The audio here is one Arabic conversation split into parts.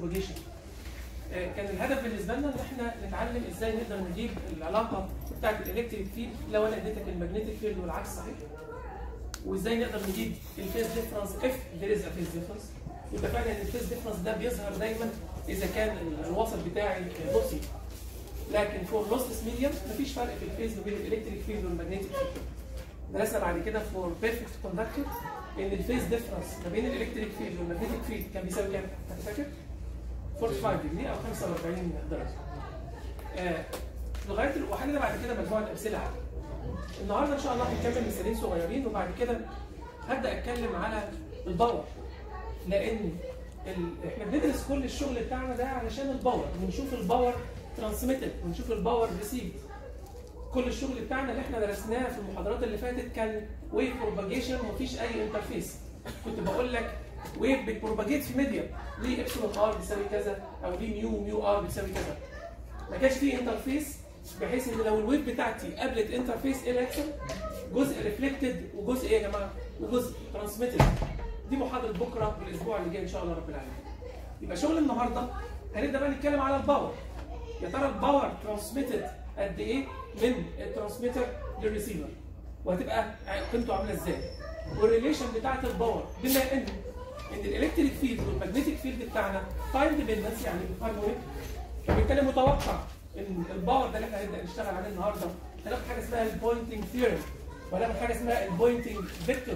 propagation كان الهدف بالنسبة لنا إن إحنا نتعلم إزاي نقدر نجيب العلاقة بتاعت ال electric field لو أنا اديتك ال magnetic field والعكس صحيح وإزاي نقدر نجيب ال phase difference if there is phase difference واتفقنا إن ال phase difference ده بيظهر دايما إذا كان الوسط بتاعي lossy لكن for lossless medium مفيش فرق في ال phase ما بين ال electric field وال magnetic field درسنا بعد كده for perfect conductor إن ال phase difference ما بين ال electric field وال magnetic field كان بيساوي كام؟ فاكر؟ 45 degree أو 45 درجة. آه لغاية وحلنا بعد كده مجموعة امثله. النهارده إن شاء الله هنكمل مثالين صغيرين وبعد كده هبدأ أتكلم على ال power لأن ال... إحنا بندرس كل الشغل بتاعنا ده علشان ال power ونشوف ال power transmitted ونشوف ال power received كل الشغل بتاعنا اللي إحنا درسناه في المحاضرات اللي فاتت كان wave propagation ومفيش أي interface كنت بقول لك wave بت propagate في medium ليه epsilon r بتساوي كذا أو ليه mu mu r بتساوي كذا ما كانش فيه interface بحيث إن لو ال wave بتاعتي قابلت interface إيه اللي هيحصل؟ جزء reflected وجزء إيه يا جماعة؟ وجزء transmitted دي محاضرة بكرة والأسبوع اللي جاي إن شاء الله رب العالمين. يبقى شغل النهارده هنبدأ بقى نتكلم على ال power. يا ترى ال power transmitted قد إيه من ال transmitter للريسيفر؟ وهتبقى قيمته عاملة إزاي؟ وال relation بتاعت ال power بما إن إن ال electric field وال magnetic field بتاعنا time dependence يعني بال harmonic فبالتالي متوقع إن ال power ده اللي إحنا هنبدأ نشتغل عليه النهارده هناخد حاجة اسمها ال Poynting theorem وهناخد حاجة اسمها ال Poynting vector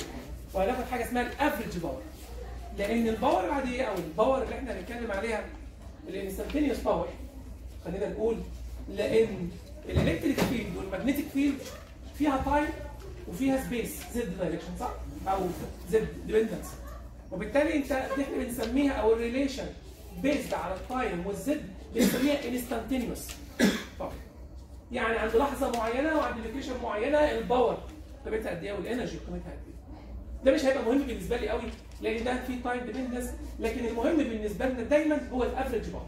وهناخد حاجة اسمها ال average power لأن ال power العادية أو ال power اللي إحنا هنتكلم عليها ال instantaneous power خلينا نقول لأن ال electric field وال magnetic field فيها time وفيها space z direction صح؟ أو z dependence وبالتالي انت دي إحنا بنسميها أو ال relation based على ال time وال z بنسميها instantaneous يعني عند لحظة معينة وعند location معينة ال power قيمتها قد إيه وال energy قيمتها قد إيه؟ ده مش هيبقى مهم بالنسبة لي قوي لأن ده في time dependence لكن المهم بالنسبة لنا دايما هو ال average power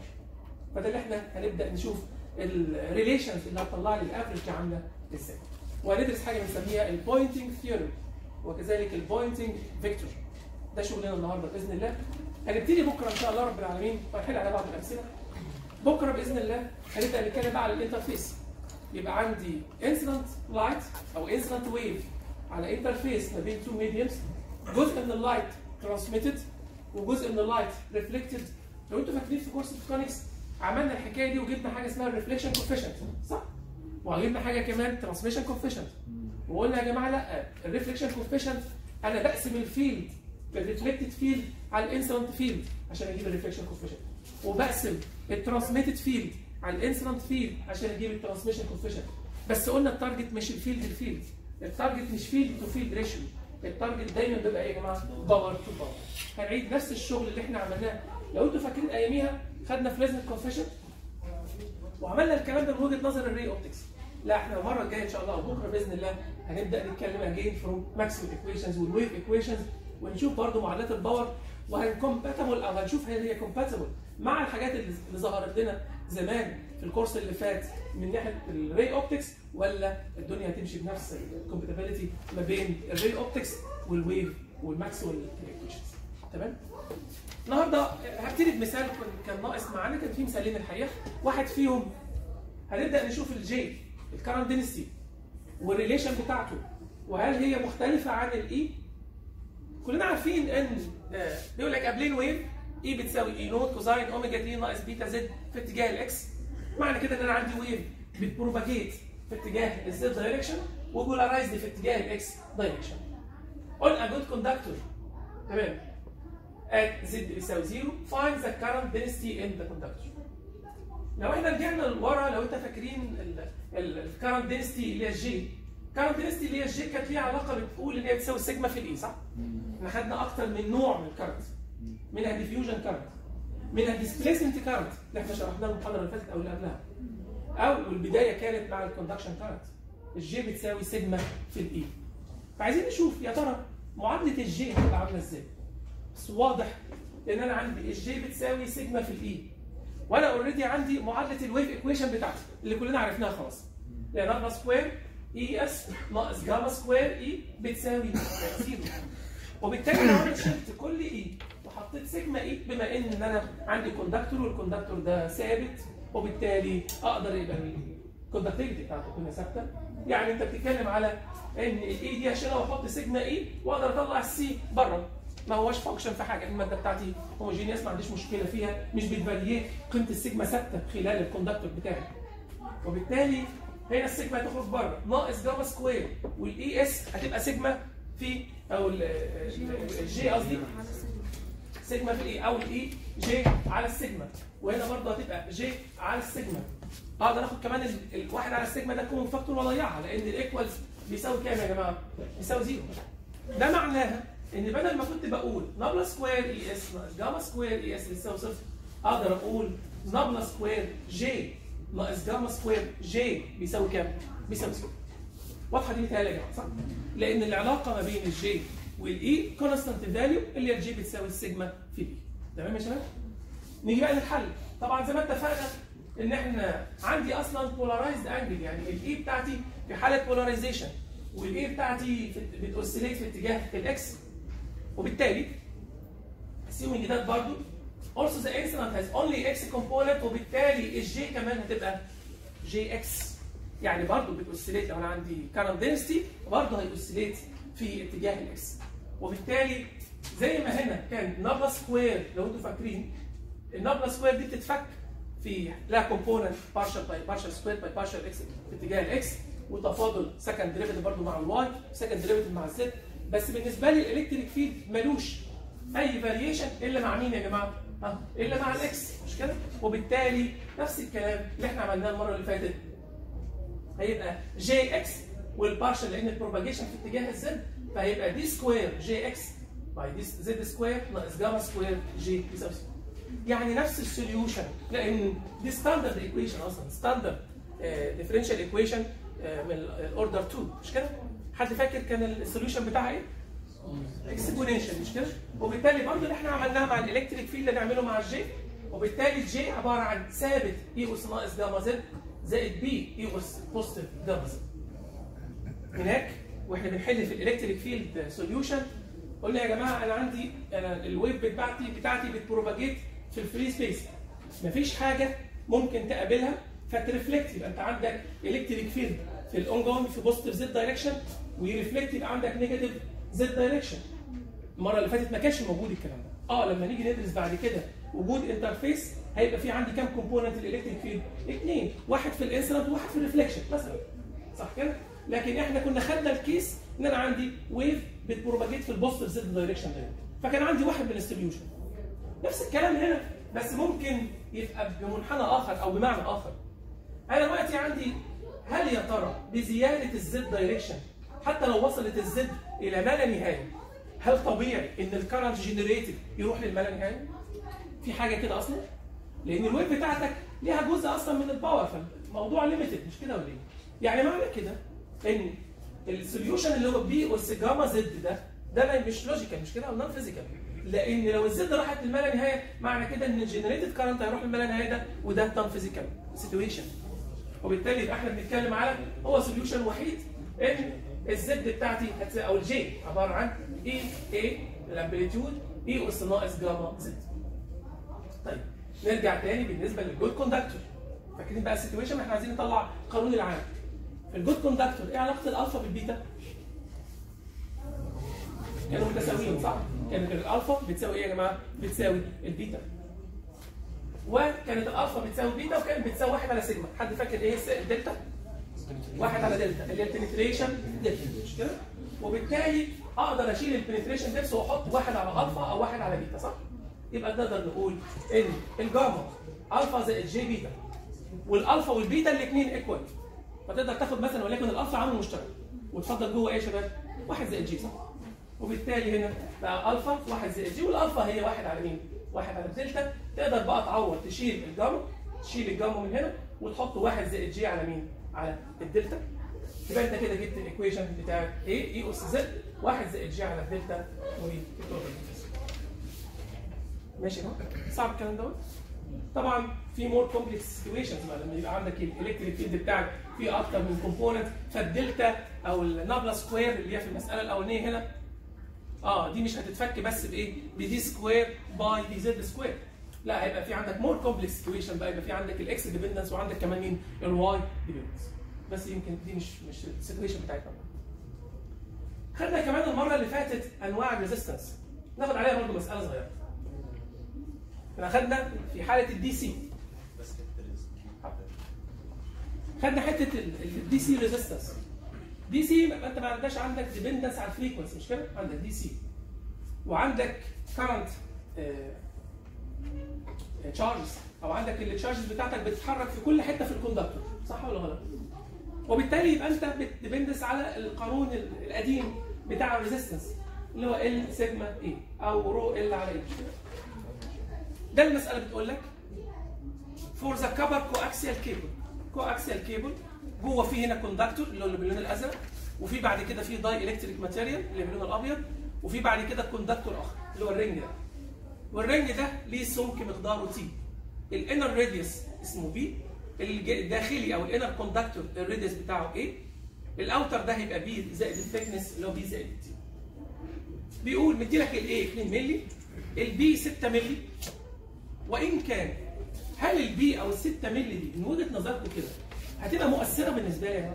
فده اللي إحنا هنبدأ نشوف ال relations اللي هتطلع لي ال average عاملة إزاي. وهندرس حاجة بنسميها ال Poynting theory وكذلك ال Poynting vector ده شغلنا النهارده بإذن الله. هنبتدي بكرة إن شاء الله رب العالمين. هنحل على بعض الأمثلة. بكرة بإذن الله هنبدأ نتكلم بقى على ال interface. يبقى عندي incident light أو incident wave على interface ما بين two mediums جزء من ال light transmitted وجزء من ال light reflected لو أنتوا فاكرين في كورس ال photonics عملنا الحكاية دي وجبنا حاجة اسمها ال reflection coefficient صح؟ وجبنا حاجة كمان transmission coefficient وقلنا يا جماعة لا ال reflection coefficient أنا بقسم ال field بال reflected field على ال incident field عشان أجيب ال reflection coefficient وبقسم ال transmitted field على ال incident field عشان أجيب ال transmission coefficient بس قلنا التارجت مش الفيلد الفيلد التارجت مش فيلد تو فيلد ريشيو التارجت دايما بيبقى إيه يا جماعة؟ power to power. هنعيد نفس الشغل اللي إحنا عملناه. لو أنتوا فاكرين أياميها خدنا Fresnel's coefficient وعملنا الكلام ده من وجهة نظر ال ray optics لا إحنا المرة الجاية إن شاء الله وبكره بإذن الله هنبدأ نتكلم again from Maxwell equations وال wave equations ونشوف برضو معادلات ال power وهن compatible أو هنشوف هل هي compatible مع الحاجات اللي ظهرت لنا زمان في الكورس اللي فات من ناحية ال ray optics ولا الدنيا هتمشي بنفس ال compatibility ما بين ال ray optics وال wave وال Maxwell equations تمام؟ النهارده هبتدي بمثال كان ناقص معانا كان في مثالين الحقيقة. واحد فيهم هنبدأ نشوف ال J ال current density وال relation بتاعته وهل هي مختلفة عن ال E كلنا عارفين إن بيقول لك plane wave E بتساوي E naught cosine omega t ناقص beta z في اتجاه ال x معنى كده إن أنا عندي wave بت propagate في اتجاه ال z direction و polarized في اتجاه ال x direction قلنا good conductor تمام. At z بيساوي 0 find the current density in the conductor. لو إحنا رجعنا لورا لو إنت فاكرين ال current density اللي هي ال J density اللي هي ال J كانت ليها علاقة بتقول إن هي بتساوي سيجما في ال E صح؟ إحنا خدنا أكتر من نوع من ال current منها diffusion current منها displacement current اللي إحنا شرحناها المحاضرة اللي فاتت أو اللي قبلها. أو والبداية كانت مع ال conduction current ال J بتساوي سيجما في ال E فعايزين نشوف يا ترى معادلة ال J هتبقى عاملة إزاي؟ بس واضح إن أنا عندي ال J بتساوي سيجما في ال E وأنا already عندي معادلة ال wave equation بتاعتي اللي كلنا عرفناها خلاص. يعني nabla square E s ناقص gamma square E بتساوي zero وبالتالي لو أنا شلت كل E وحطيت sigma E بما ان أنا عندي conductor وال conductor ده ثابت وبالتالي أقدر يبقى ال conductivity بتاعته تكون ثابته يعني انت بتتكلم على ان ال E دي هشيلها واحط sigma E واقدر اطلع السي بره ما هوش function في حاجة الماده بتاعتي homogeneous ما عنديش مشكله فيها مش بت variate قيمه السيجما ثابته خلال ال conductor بتاعي وبالتالي هنا السيجما هتخرج بره. ناقص gamma square وال E s هتبقى سيجما في أو ال J قصدي. سيجما في ال E أو ال E J على السيجما. وهنا برضه هتبقى J على السيجما. أقدر آخد كمان ال- الواحد على السيجما ده common factor واضيعها لأن ال equals بيساوي كام يا جماعة؟ بيساوي zero. ده معناها إن بدل ما كنت بقول nabla square E s ناقص gamma square E s بيساوي صفر أقدر أقول nabla square J ناقص gamma square J بيساوي كام؟ بيساوي صفر واضحة دي متهيألي يا جماعة صح؟ لأن العلاقة ما بين ال J وال E constant value اللي هي ال J بتساوي السيجما في ال E تمام يا شباب؟ نيجي بقى للحل طبعا زي ما اتفقنا إن إحنا عندي أصلا polarized angle يعني ال E بتاعتي في حالة polarization وال E بتاعتي في- بت oscillate في اتجاه ال x وبالتالي assuming that برضو also the incident has only x component وبالتالي ال J كمان هتبقى جي إكس يعني برضو بت oscillate لو أنا عندي current density برضو هي oscillate في اتجاه ال x وبالتالي زي ما هنا كان nabla square لو أنتم فاكرين ال nabla square دي بتتفك في لها component partial by partial square by partial x في اتجاه ال x وتفاضل second derivative برضه مع ال y second derivative مع ال z بس بالنسبة لي ال electric field ملوش أي variation إلا مع مين يا جماعة؟ آه إلا مع ال x مش كده؟ وبالتالي نفس الكلام اللي إحنا عملناه المرة اللي فاتت هيبقى J x وال partial لأن ال propagation في اتجاه ال z فهيبقى d square J x by d z square ناقص gamma square J يساوي. يعني نفس ال solution لأن دي standard equation أصلا standard differential equation من ال order 2 مش كده؟ حد فاكر كان ال solution بتاعها إيه؟ exponential مش كده؟ وبالتالي برضه اللي إحنا عملناها مع ال electric field اللي نعمله مع ال J وبالتالي ال J عبارة عن ثابت A e أس ناقص gamma z زائد B e أس positive gamma z. هناك وإحنا بنحل في ال electric field solution قلنا يا جماعة أنا عندي أنا ال wave بتاعتي بتاعتي بت propagate في ال free space مفيش حاجة ممكن تقابلها فت reflect يبقى أنت عندك electric field في ال own في positive z direction وي reflect يبقى عندك negative z direction المرة اللي فاتت ما كانش موجود الكلام ده. آه لما نيجي ندرس بعد كده وجود interface هيبقى في عندي كام component ال electric field اثنين واحد في ال incident وواحد في ال reflection مثلا. صح كده؟ لكن إحنا كنا خدنا ال case إن أنا عندي wave بت propagate في ال positive z direction ده. فكان عندي واحد من ال solution نفس الكلام هنا بس ممكن يبقى بمنحنى آخر أو بمعنى آخر. أنا دلوقتي عندي هل يا ترى بزيادة ال z direction حتى لو وصلت ال z إلى ما لا نهاية هل طبيعي إن ال current generated يروح للما لا نهاية؟ في حاجة كده أصلا؟ لأن ال wave بتاعتك ليها جزء أصلا من ال power فالموضوع limited مش كده ولا إيه؟ يعني معنى كده إن ال solution اللي هو B E s gamma z ده ده مش logical مش كده non-physical لأن لو ال z راحت للما لا نهاية معنى كده إن ال generated current هيروح للما لا نهاية ده وده non-physical situation وبالتالي يبقى إحنا بنتكلم على هو solution وحيد إن ال z بتاعتي أو ال J عبارة عن A A ال amplitude E s ناقص gamma z طيب نرجع تاني بالنسبة لل good conductor فاكرين بقى ال situation إحنا عايزين نطلع قانون العام ال good conductor إيه علاقة الألفا بالبيتا؟ كانوا متساويين صح؟ كانت الألفا بتساوي إيه يا جماعة؟ بتساوي البيتا وكانت الألفا بتساوي بيتا وكانت بتساوي واحد على سيجما حد فاكر إيه الدلتا؟ واحد على دلتا اللي هي ال penetration delta مش كده؟ وبالتالي أقدر أشيل ال penetration depth وأحط واحد على الفا أو واحد على بيتا صح؟ يبقى نقدر نقول إن ال gamma alpha زائد j beta وال alpha وال beta الاثنين equal فتقدر تاخد مثلا وليكن الالفا عامل مشترك وتفضل جوه إيه يا شباب؟ واحد زائد j صح؟ وبالتالي هنا بقى الفا واحد زائد j وال alpha هي واحد على مين؟ واحد على الدلتا تقدر بقى تعوض تشيل الجاما تشيل الجاما من هنا وتحط واحد زائد j على مين؟ على الدلتا. يبقى انت كده جبت ال equation بتاعت إيه؟ E s z واحد زائد j على ال delta وال total ماشي يا جماعة صعب الكلام دوت؟ طبعا في more complex situations بقى لما يبقى عندك ال electric field بتاعك فيه أكتر من component فال delta أو ال nabla square اللي هي في المسألة الأولانية هنا آه دي مش هتتفك بس بإيه؟ ب d square by d z square لا هيبقى في عندك more complex situation بقى يبقى في عندك ال x dependence وعندك كمان مين؟ ال y dependence بس يمكن دي مش مش ال situation بتاعتنا. خدنا كمان المرة اللي فاتت أنواع ال resistance ناخد عليها برضه مسألة صغيرة. إحنا خدنا في حالة ال DC خدنا حتة ال DC resistance DC يبقى انت ما عندكش عندك dependence على ال frequency مش كده؟ عندك DC وعندك current charges أو عندك ال charges بتاعتك بتتحرك في كل حتة في ال conductor. صح ولا غلط؟ وبالتالي يبقى أنت بت depend على القانون القديم بتاع ال resistance اللي هو L sigma A أو rho L على A ده المسألة بتقول لك for the copper coaxial cable coaxial cable جوه في هنا conductor اللي هو اللي باللون الأزرق وفي بعد كده في dielectric material اللي باللون الأبيض وفي بعد كده conductor آخر اللي هو ال ring ده. وال ring ده ليه سمك مقداره t ال inner radius اسمه b الداخلي أو ال inner conductor ال radius بتاعه a ال outer ده هيبقى b زائد ال thickness اللي هو b زائد t بيقول مديلك ال a 2 مللي ال b 6 مللي. وإن كان هل ال b أو ال 6 مللي دي من وجهة نظركم كده هتبقى مؤثرة بالنسبة لي؟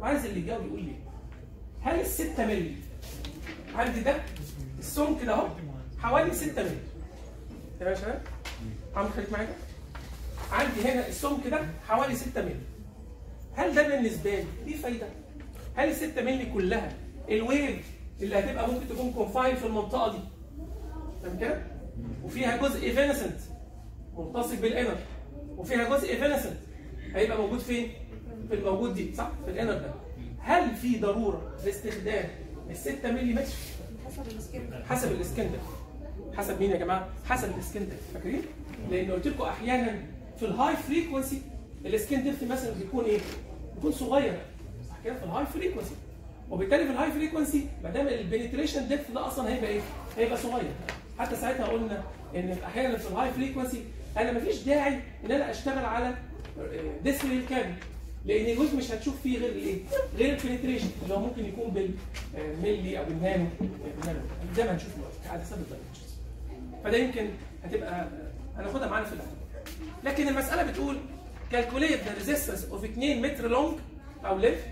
وعايز اللي يجاوب يقول لي. هل ال 6 مللي عندي ده السمك ده أهو حوالي 6 مللي. تمام يا شباب؟ عم خليك معايا عندي هنا السمك ده حوالي 6 مللي هل ده بالنسبة لي ليه فايدة؟ هل ال 6 مللي كلها ال wave اللي هتبقى ممكن تكون confined في المنطقة دي تمام كده؟ وفيها جزء evanescent ملتصق بال inner وفيها جزء evanescent هيبقى موجود فين؟ في الموجود دي صح؟ في ال inner ده هل في ضرورة لاستخدام ال 6 مللي متر؟ حسب ال skin حسب ال skin depth حسب مين يا جماعة؟ حسب ال skin depth فاكرين؟ لأن قلت لكم أحيانا في ال high frequency ال skin depth مثلا بيكون إيه؟ بيكون صغير صح كده في ال high frequency وبالتالي في ال high frequency ما دام ال penetration depth ده أصلا هيبقى إيه؟ هيبقى صغير حتى ساعتها قلنا إن أحيانا في ال high frequency أنا مفيش داعي إن أنا أشتغل على ديسبل كامل لأن ال wave مش هتشوف فيه غير الايه؟ غير ال penetration اللي هو ممكن يكون بالملي أو بالنانو زي ما هنشوف دلوقتي على حسب ال dimensions فده يمكن هتبقى هناخدها معانا في الاعتبار لكن المسألة بتقول calculate the resistance of 2 متر long أو ليف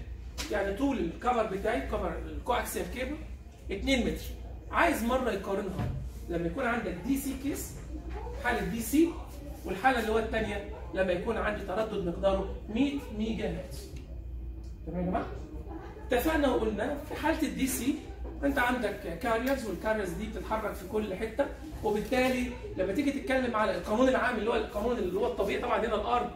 يعني طول ال copper بتاعي copper ال coaxial cable 2 متر. عايز مرة يقارنها. لما يكون عندك DC case حالة DC والحالة اللي هو الثانية لما يكون عندي تردد مقداره 100 ميجا هرتز. تمام يا جماعة؟ اتفقنا وقلنا في حالة ال DC انت عندك carriers وال carriers دي بتتحرك في كل حتة وبالتالي لما تيجي تتكلم على القانون العام اللي هو القانون اللي هو الطبيعي طبعا هنا ال R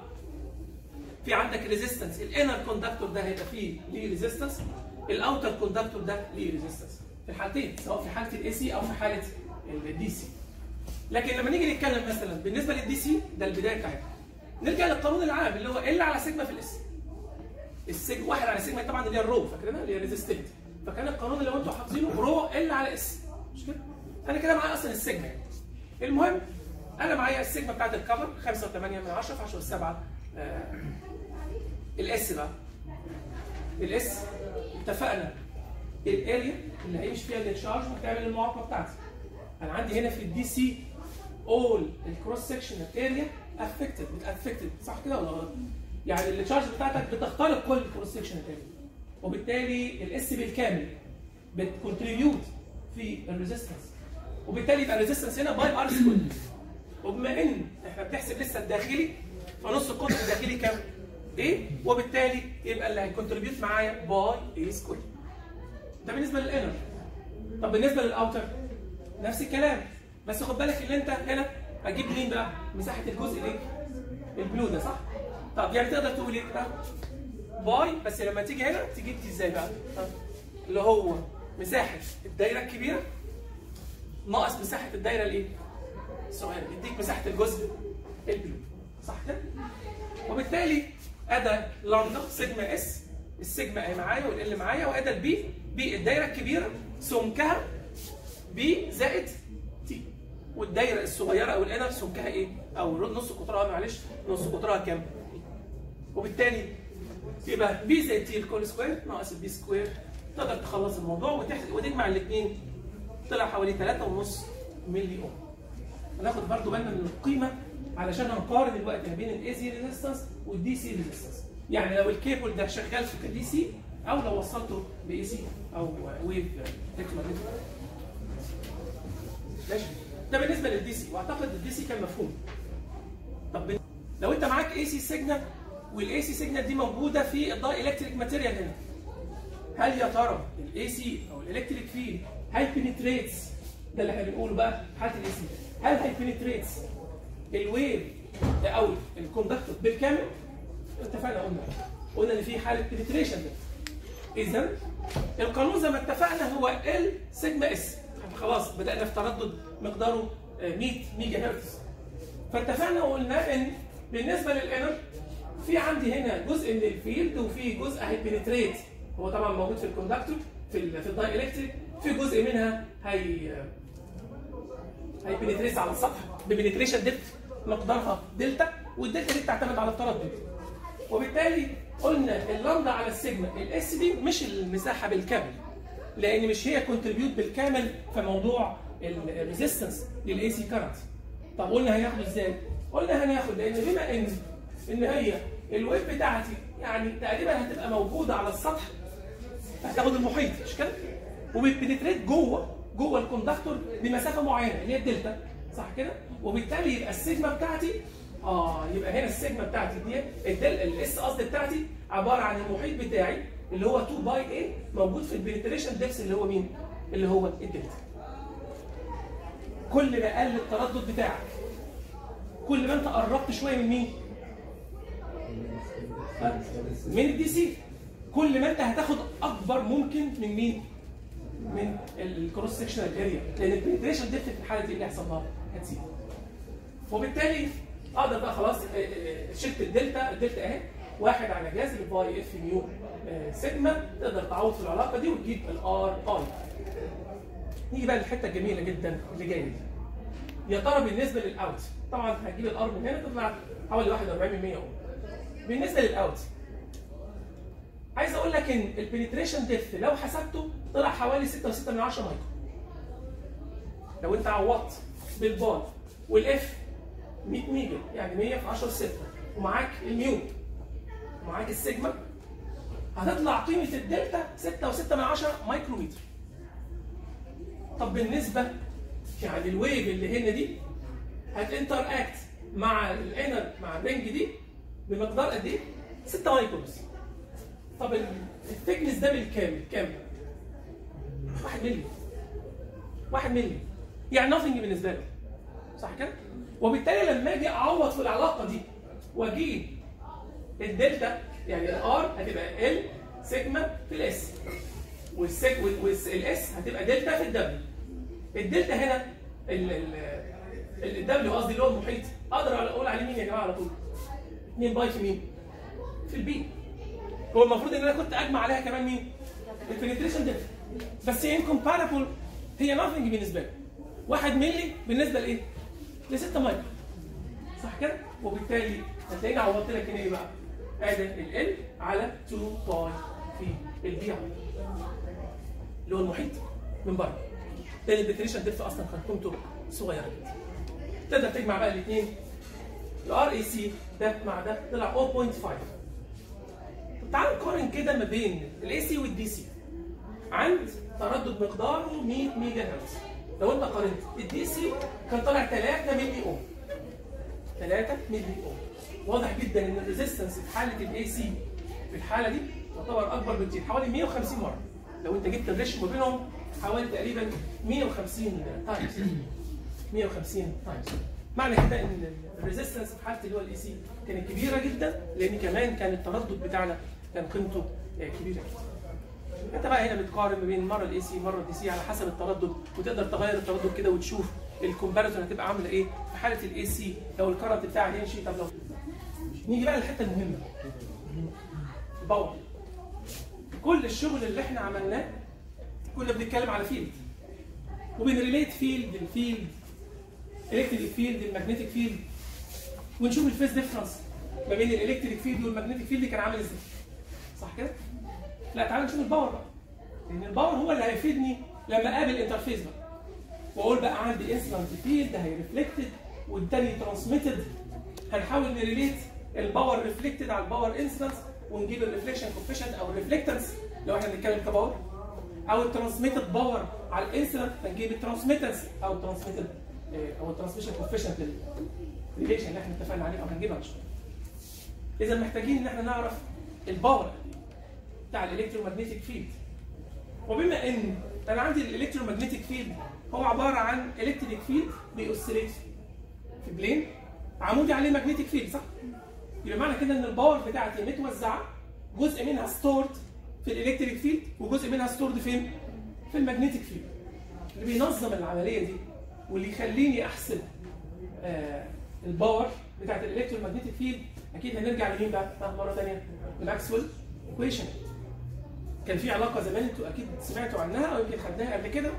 في عندك resistance ال inner conductor ده هيبقى فيه ليه resistance ال outer conductor ده ليه resistance في الحالتين سواء في حالة ال AC أو في حالة ال DC لكن لما نيجي نتكلم مثلا بالنسبة لل DC ده البداية بتاعتها نرجع للقانون العام اللي هو ال على سيجما في الاس السيج واحد على سيجما طبعا اللي هي ال rho فاكرينها؟ اللي هي resistivity فكان القانون اللي أنتوا حافظينه rho L على S. مش كده؟ أنا كده معايا أصلا السيجما يعني. المهم أنا معايا السيجما بتاعت ال copper 5.8 من 10 في 10 7 آه ال S بقى. ال S اتفقنا. ال area اللي هيمشي فيها ال charge هتعمل المقاومة بتاعتي. أنا عندي هنا في ال DC اول ال cross sectional area affected affected صح كده ولا غلط؟ يعني ال charge بتاعتك بتخترق كل ال cross sectional area وبالتالي ال S بالكامل بت contribute في ال resistance وبالتالي يبقى ال resistance هنا pi R square وبما إن إحنا بنحسب لسه الداخلي فنص القطر الداخلي كام؟ a وبالتالي يبقى اللي هي contribute معايا pi a square ده بالنسبة لل inner طب بالنسبة لل outer نفس الكلام بس خد بالك ان أنت هنا هتجيب مين بقى؟ مساحة الجزء الإيه؟ ال blue ده صح؟ طب يعني تقدر تقول إيه؟ pi بس لما تيجي هنا تجيب دي إزاي بقى؟ اللي هو مساحة الدايرة الكبيرة ناقص مساحة الدايرة الايه؟ الصغيره يديك مساحة الجزء ال blue صح كده؟ وبالتالي أدي ال L على sigma S ال sigma اهي معايا وال L معايا وادي ال pi b الدايرة الكبيرة سمكها b زائد t والدايرة الصغيرة أو ال inner سمكها إيه؟ أو نص قطرها معلش نص قطرها كام؟ وبالتالي يبقى b زائد t الكل square ناقص ال b square تقدر تخلص الموضوع وتجمع الاثنين طلع حوالي 3.5 ملي اوم. هناخد برضو بالنا من القيمة علشان هنقارن دلوقتي ما بين ال AC resistance وال DC resistance. يعني لو الكيبل ده شغال في ك DC أو لو وصلته ب AC أو wave electromagnetic ماشي ده بالنسبة لل DC وأعتقد ال DC كان مفهوم. طب لو أنت معاك AC signal وال AC signal دي موجودة في ال dielectric material هنا. هل يا ترى ال AC أو ال electric field هي penetrates ده اللي إحنا بنقوله بقى في حالة ال AC هل هي penetrates ال wave أو ال conductor بالكامل؟ اتفقنا قلنا. قلنا إن في حالة penetration ده اذا القانون زي ما اتفقنا هو L sigma S خلاص بدأنا في تردد مقداره آه، 100 ميجا هرتز. فاتفقنا وقلنا إن بالنسبة لل inner في عندي هنا جزء من ال field وفي جزء هي penetrate هو طبعا موجود في ال conductor في في ال dielectric. في جزء منها هي هي penetrate على السطح ب penetration depth مقدارها delta وال delta دي بتعتمد على التردد. وبالتالي قلنا ال L على ال sigma ال S دي مش المساحة بالكامل لأن مش هي contribute بالكامل في موضوع ال resistance لل AC current طب قلنا هناخده إزاي؟ قلنا هناخد لأن بما إن إن هي ال wave بتاعتي يعني تقريبا هتبقى موجودة على السطح هتاخد المحيط مش كده؟ وبت penetrate جوه جوه ال conductor بمسافة معينة اللي هي الدلتا صح كده؟ وبالتالي يبقى السيجما بتاعتي آه يبقى هنا السيجما بتاعتي دي ال S قصدي بتاعتي عبارة عن المحيط بتاعي اللي هو 2 pi a موجود في ال penetration depth اللي هو مين؟ اللي هو الدلتا. كل ما قل التردد بتاعك كل ما انت قربت شوية من مين؟ من ال DC. كل ما انت هتاخد اكبر ممكن من مين؟ من ال cross sectional area لأن ال penetration depth في الحالة دي اللي هيحصل لها. هتزيد وبالتالي أقدر بقى خلاص آه، آه، شلت ال delta. ال delta أهي. واحد على جذر ال pi f آه، سيجما تقدر تعوض في العلاقة دي وتجيب ال R نيجي بقى للحتة الجميلة جدا اللي جاية دي. يا ترى بالنسبة لل outer طبعا هتجيب ال R من هنا تطلع حوالي 41 من 100 أوم. بالنسبة لل outer عايز أقول لك إن ال penetration depth لو حسبته طلع حوالي 6.6 من 10 مايكرو. لو أنت عوضت بال pi وال f 100 ميجا يعني 100 في 10 6 ومعاك ال mu ومعاك السيجما هتطلع قيمة الدلتا 6.6 من 10 مايكرومتر. طب بالنسبة يعني ال wave اللي هنا دي هت interact مع ال inner مع ال ring دي بمقدار قد إيه؟ 6 micros طب ال- ال thickness ده بالكامل كام؟ 1 مللي 1 مللي يعني nothing بالنسبة له صح كده؟ وبالتالي لما أجي أعوض في العلاقة دي وأجيب الدلتا يعني ال R هتبقى L sigma في ال S وال sig وال S هتبقى دلتا في ال W ال delta هنا ال W قصدي اللي هو المحيط أقدر أقول عليه مين يا جماعة على طول؟ 2 pi في مين؟ في ال b هو المفروض إن أنا كنت أجمع عليها كمان مين؟ ال penetration delta بس هي incomparable هي nothing بالنسبة لي 1 مللي بالنسبة لإيه؟ ل 6 مايكرو صح كده؟ وبالتالي هتلاقيني عوضت لك هنا إيه بقى؟ أدي ال L على 2 pi في ال b اللي هو المحيط من بره لأن ال penetration delta أصلا كانت قيمته صغيره جدا تقدر تجمع بقى الاثنين ال R AC ده مع ده طلع 0.5 طب تعال نقارن كده ما بين الاي سي والدي سي عند تردد مقداره 100 ميجا هرتز لو انت قارنت ال DC كان طالع 3 milliohm. 3 milliohm. واضح جدا إن ال resistance في حالة ال AC في الحالة دي تعتبر أكبر بكتير حوالي 150 مرة. لو انت جبت ال ratio ما بينهم حوالي تقريبا 150 times 150 times معنى كده إن ال resistance في حالة اللي هو ال AC كانت كبيرة جدا لأن كمان كان التردد بتاعنا كان قيمته آه، كبيرة جدا. أنت بقى هنا بتقارن ما بين مرة ال AC مرة ال DC على حسب التردد وتقدر تغير التردد كده وتشوف ال comparison هتبقى عاملة إيه في حالة ال AC لو ال current بتاعي هيمشي طب لو نيجي بقى للحتة المهمة. power كل الشغل اللي إحنا عملناه كنا بنتكلم على field وبن relate field ال field ال electric field ال magnetic field ونشوف ال phase difference ما بين ال electric field وال magnetic field كان عامل إزاي. صح كده؟ لا تعال نشوف ال power بقى. لأن ال power هو اللي هيفيدني لما أقابل interface بقى. وأقول بقى عندي incident field هي reflected والتاني transmitted هنحاول ن relate ال power reflected على ال power incident ونجيب ال reflection coefficient أو ال reflectance لو إحنا بنتكلم ك power أو ال transmitted power على ال incident فنجيب الترانسميتنس أو الترانسميتد أو الترانسميشن كوفيشنت الريليشن اللي إحنا اتفقنا عليه أو هنجيبها إن شاء الله. إذا محتاجين إن إحنا نعرف ال power بتاع ال electromagnetic field وبما إن أنا عندي ال electromagnetic field هو عبارة عن electric field بي oscillate في plane عمودي عليه magnetic field صح؟ يبقى معنى كده إن ال power بتاعتي متوزعة جزء منها stored في ال electric field وجزء منها stored فين؟ في ال magnetic field اللي بينظم العملية دي واللي يخليني أحسب آه ال power بتاعت ال electromagnetic field أكيد هنرجع لمين بقى؟ مرة ثانية ل Maxwell equation كان في علاقة زمان أنتوا أكيد سمعتوا عنها أو يمكن خدناها قبل كده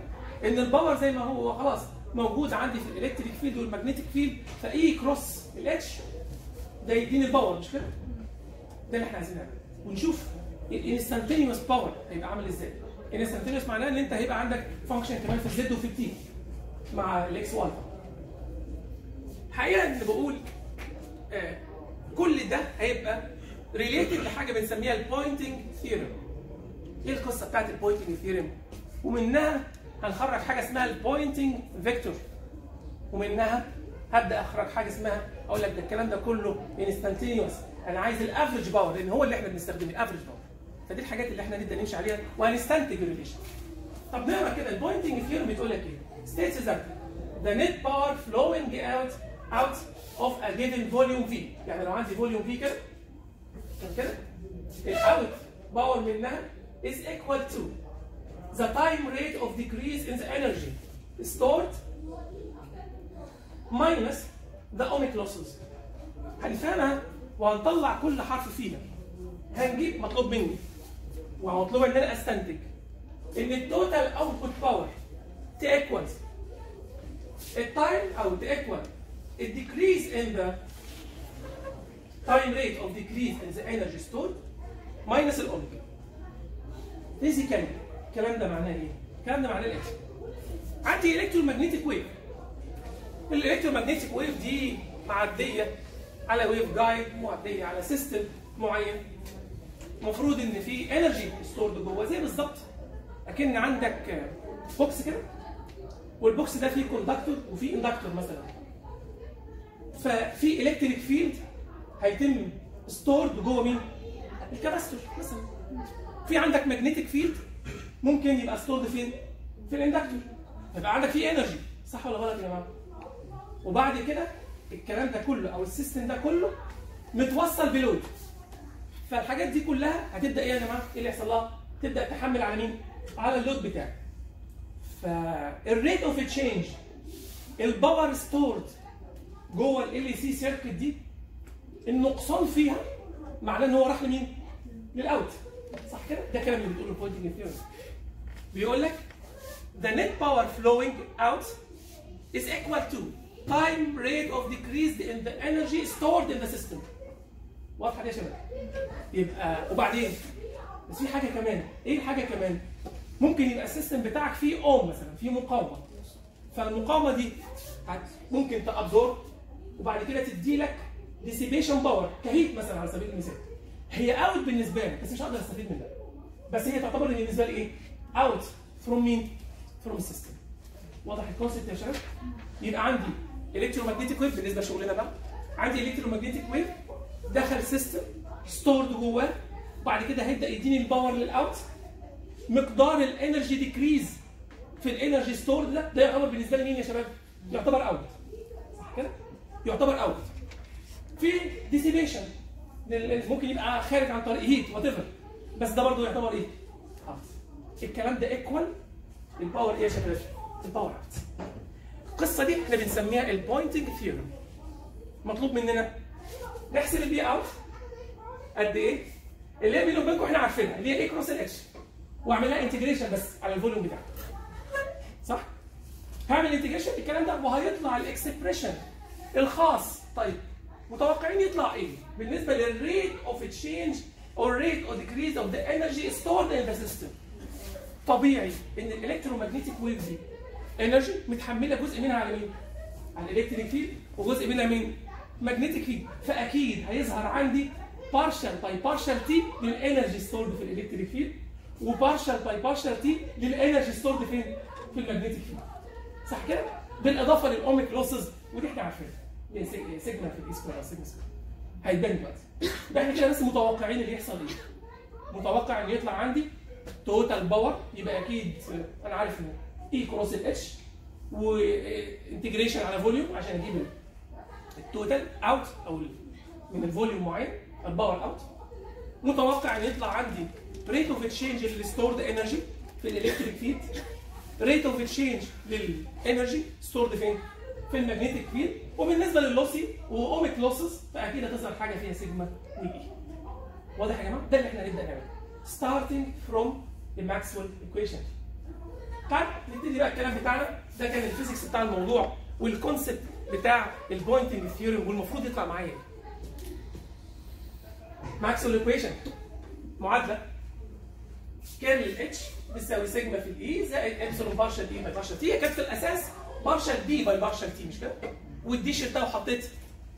إن ال power زي ما هو خلاص موجود عندي في ال electric field وال magnetic field ف E cross ال H ده يديني ال power مش كده؟ ده اللي إحنا عايزين نعمله ونشوف ال instantaneous power هيبقى عامل إزاي. ال instantaneous معناه إن أنت هيبقى عندك function كمان في ال z وفي ال t مع ال x y الحقيقة اللي بقول آه كل ده هيبقى related لحاجة بنسميها ال Poynting theorem إيه القصة بتاعت ال Poynting theorem ومنها هنخرج حاجة اسمها ال Poynting vector ومنها هبدأ أخرج حاجة اسمها أقول لك ده الكلام ده كله instantaneous أنا عايز ال average power لأن هو اللي إحنا بنستخدمه ال average power فدي الحاجات اللي إحنا نبدأ نمشي عليها وهنستنتج ال relation طب نقرأ كده ال Poynting theorem بتقول لك إيه؟ States that the net power flowing out out of a given volume V يعني لو عندي volume V كده كده ال out power منها is equal to the time rate of decrease in the energy stored minus the ohmic losses هنفهمها وهنطلع كل حرف فيها هنجيب مطلوب مني ومطلوب ان أنا استنتج ان ال total output power equals ال time أو equal ال decrease in the time rate of decrease in the energy stored minus ال ohmic physically الكلام ده معناه إيه؟ الكلام ده معناه الايه؟ عندي electromagnetic wave ال electromagnetic wave دي معدية على waveguide معدية على system معين. المفروض إن في energy stored جوه زي بالظبط. اكن عندك box كده. وال box ده فيه conductor وفيه inductor مثلا ففي electric field هيتم stored جوه مين؟ ال capacitor مثلا في عندك magnetic field ممكن يبقى stored فين؟ في ال inductor يبقى عندك فيه energy صح ولا غلط يا جماعة؟ وبعد كده الكلام ده كله أو ال system ده كله متوصل ب load فالحاجات دي كلها هتبدأ إيه يا جماعة؟ إيه اللي يحصل لها؟ تبدأ تحمل على مين؟ على ال load بتاعك فال rate of change ال power stored جوه LC circuit دي النقصان فيها معناه إن هو راح لمين؟ لل out صح كده؟ ده كلام اللي بتقوله ال Poynting theory بيقول لك the net power flowing out is equal to time rate of decrease in the energy stored in the system واضحة يا شباب؟ يبقى وبعدين بس في حاجة كمان إيه الحاجة كمان؟ ممكن يبقى ال system بتاعك فيه أوم مثلا فيه مقاومة فالمقاومة دي ممكن ت absorb وبعد كده تدي لك dissipation power ك heat مثلا على سبيل المثال هي out بالنسبة لك بس مش هقدر أستفيد منها بس هي تعتبر بالنسبة لي إيه؟ out from مين؟ from ال system واضح ال concept يا شباب؟ يبقى عندي electromagnetic wave بالنسبة لشغلنا بقى عندي electromagnetic wave دخل system stored جواه وبعد كده هيبدأ يديني ال power لل out مقدار ال energy decrease في ال energy stored ده ده يعتبر بالنسبة لي مين يا شباب؟ يعتبر out كده؟ يعتبر out في dissipation ممكن يبقى خارج عن طريق heat out بس ده برضه يعتبر إيه؟ out الكلام ده equal ال power إيه يا شباب؟ ال power out القصة دي إحنا بنسميها ال Poynting theorem مطلوب مننا نحسب ال P out قد إيه؟ اللي هي بيني وبينكم إحنا عارفينها اللي هي E cross ال H واعمل لها integration بس على ال volume بتاعها صح؟ هعمل integration الكلام ده وهيطلع ال expression الخاص طيب متوقعين يطلع إيه؟ بالنسبة لل rate of change or rate or decrease of the energy stored in the system. طبيعي إن ال electromagnetic wave دي energy متحملة جزء منها على مين؟ على ال electric field وجزء منها مين؟ magnetic field فأكيد هيظهر عندي partial by partial t لل energy stored في ال electric field و partial by partial t لل energy stored فين؟ في ال magnetic field صح كده؟ بالإضافة لل ohmic losses ودي إحنا عارفينها سيجما في ال E square sigma square هيبان دلوقتي يبقى إحنا كده بس متوقعين اللي يحصل إيه؟ متوقع ان يطلع عندي total power يبقى أكيد أنا عارف ان E cross ال H و integration على volume عشان أجيب ال total out أو من ال volume معين ال power out متوقع إن يطلع عندي rate of change لل stored energy في ال electric field rate of change لل energy stored فين؟ في ال magnetic field وبالنسبة لل lossy و ohmic losses فأكيد هتظهر حاجة فيها سيجما واي واضح يا جماعة؟ ده اللي إحنا هنبدأ نعمله. from the Maxwell equation. طيب نبتدي بقى الكلام بتاعنا. ده كان ال physics بتاع الموضوع وال concept بتاع ال Poynting theory والمفروض يطلع معايا Maxwell equation معادلة curl ال H بتساوي سيجما في ال E زائد epsilon partial D by partial t هي كانت في الأساس partial D by partial t مش كده؟ ودي شلتها وحطيت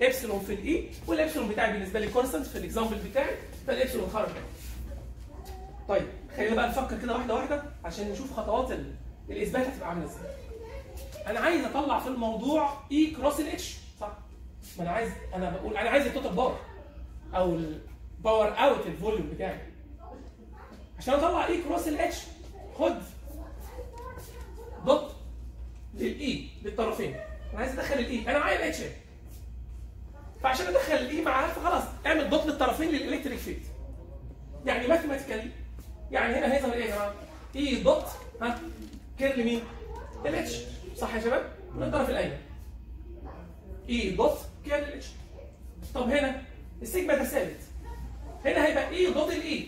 ابسلون في ال E وال epsilon بتاعي بالنسبة لي constant في ال example بتاعي فالابسلون خرج طيب خلينا بقى نفكر كده واحدة واحدة عشان نشوف خطوات ال- الإثبات هتبقى عاملة إزاي. أنا عايز أطلع في الموضوع E cross ال H صح؟ ما أنا عايز أنا بقول أنا عايز ال total power أو ال power out ال volume بتاعي. عشان اطلع E cross ال H خد dot لل E للطرفين. أنا عايز أدخل الاي أنا معايا الاتش فعشان أدخل ال E معاها فخلاص اعمل dot للطرفين لل electric field. يعني mathematically يعني هنا هيظهر إيه يا جماعة؟ E dot ها curl مين؟ ال H صح يا شباب؟ من الطرف الأيمن E dot curl ال H طب هنا السيجما ده ثابت هنا هيبقى E dot ال E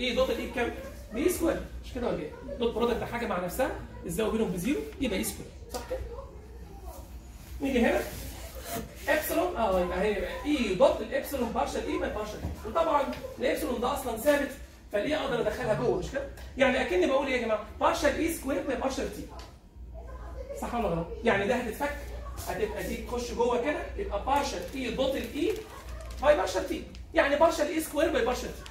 E dot ال E بكام؟ ب E square مش كده ولا إيه؟ dot product حاجة مع نفسها الزاويه بينهم بزيرو يبقى E square صح كده؟ نيجي هنا إبسلون آه يبقى هي يبقى E dot ال epsilon partial E by partial t وطبعا الابسلون ده أصلا ثابت فال E أقدر أدخلها جوه مش كده؟ يعني أكني بقول إيه يا جماعة؟ partial E square by partial t صح ولا غلط؟ يعني ده هتتفك هتبقى دي تخش جوه كده يبقى partial E dot ال E by partial t يعني partial E square by partial t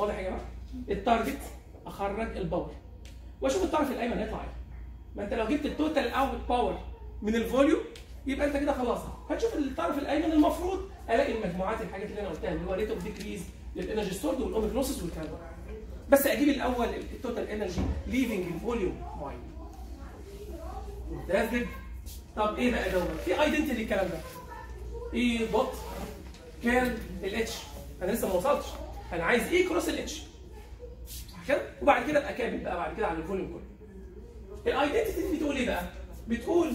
واضح يا جماعة؟ ال target أخرج ال power. واشوف الطرف الأيمن هيطلع إيه. ما أنت لو جبت ال total out power من ال volume يبقى أنت كده خلاص. هتشوف الطرف الأيمن المفروض ألاقي المجموعات الحاجات اللي أنا قلتها اللي هو rate of decrease لل energy stored وال ohmic losses والكلام ده. بس أجيب الأول ال total energy leaving ال volume معين ممتاز جدا طب إيه بقى دوت؟ في identity للكلام ده. E dot curl ال H أنا لسه ما وصلتش أنا عايز E cross ال H صح كده وبعد كده ابقى كامل بقى بعد كده على ال volume كله ال identity دي بتقول إيه بقى بتقول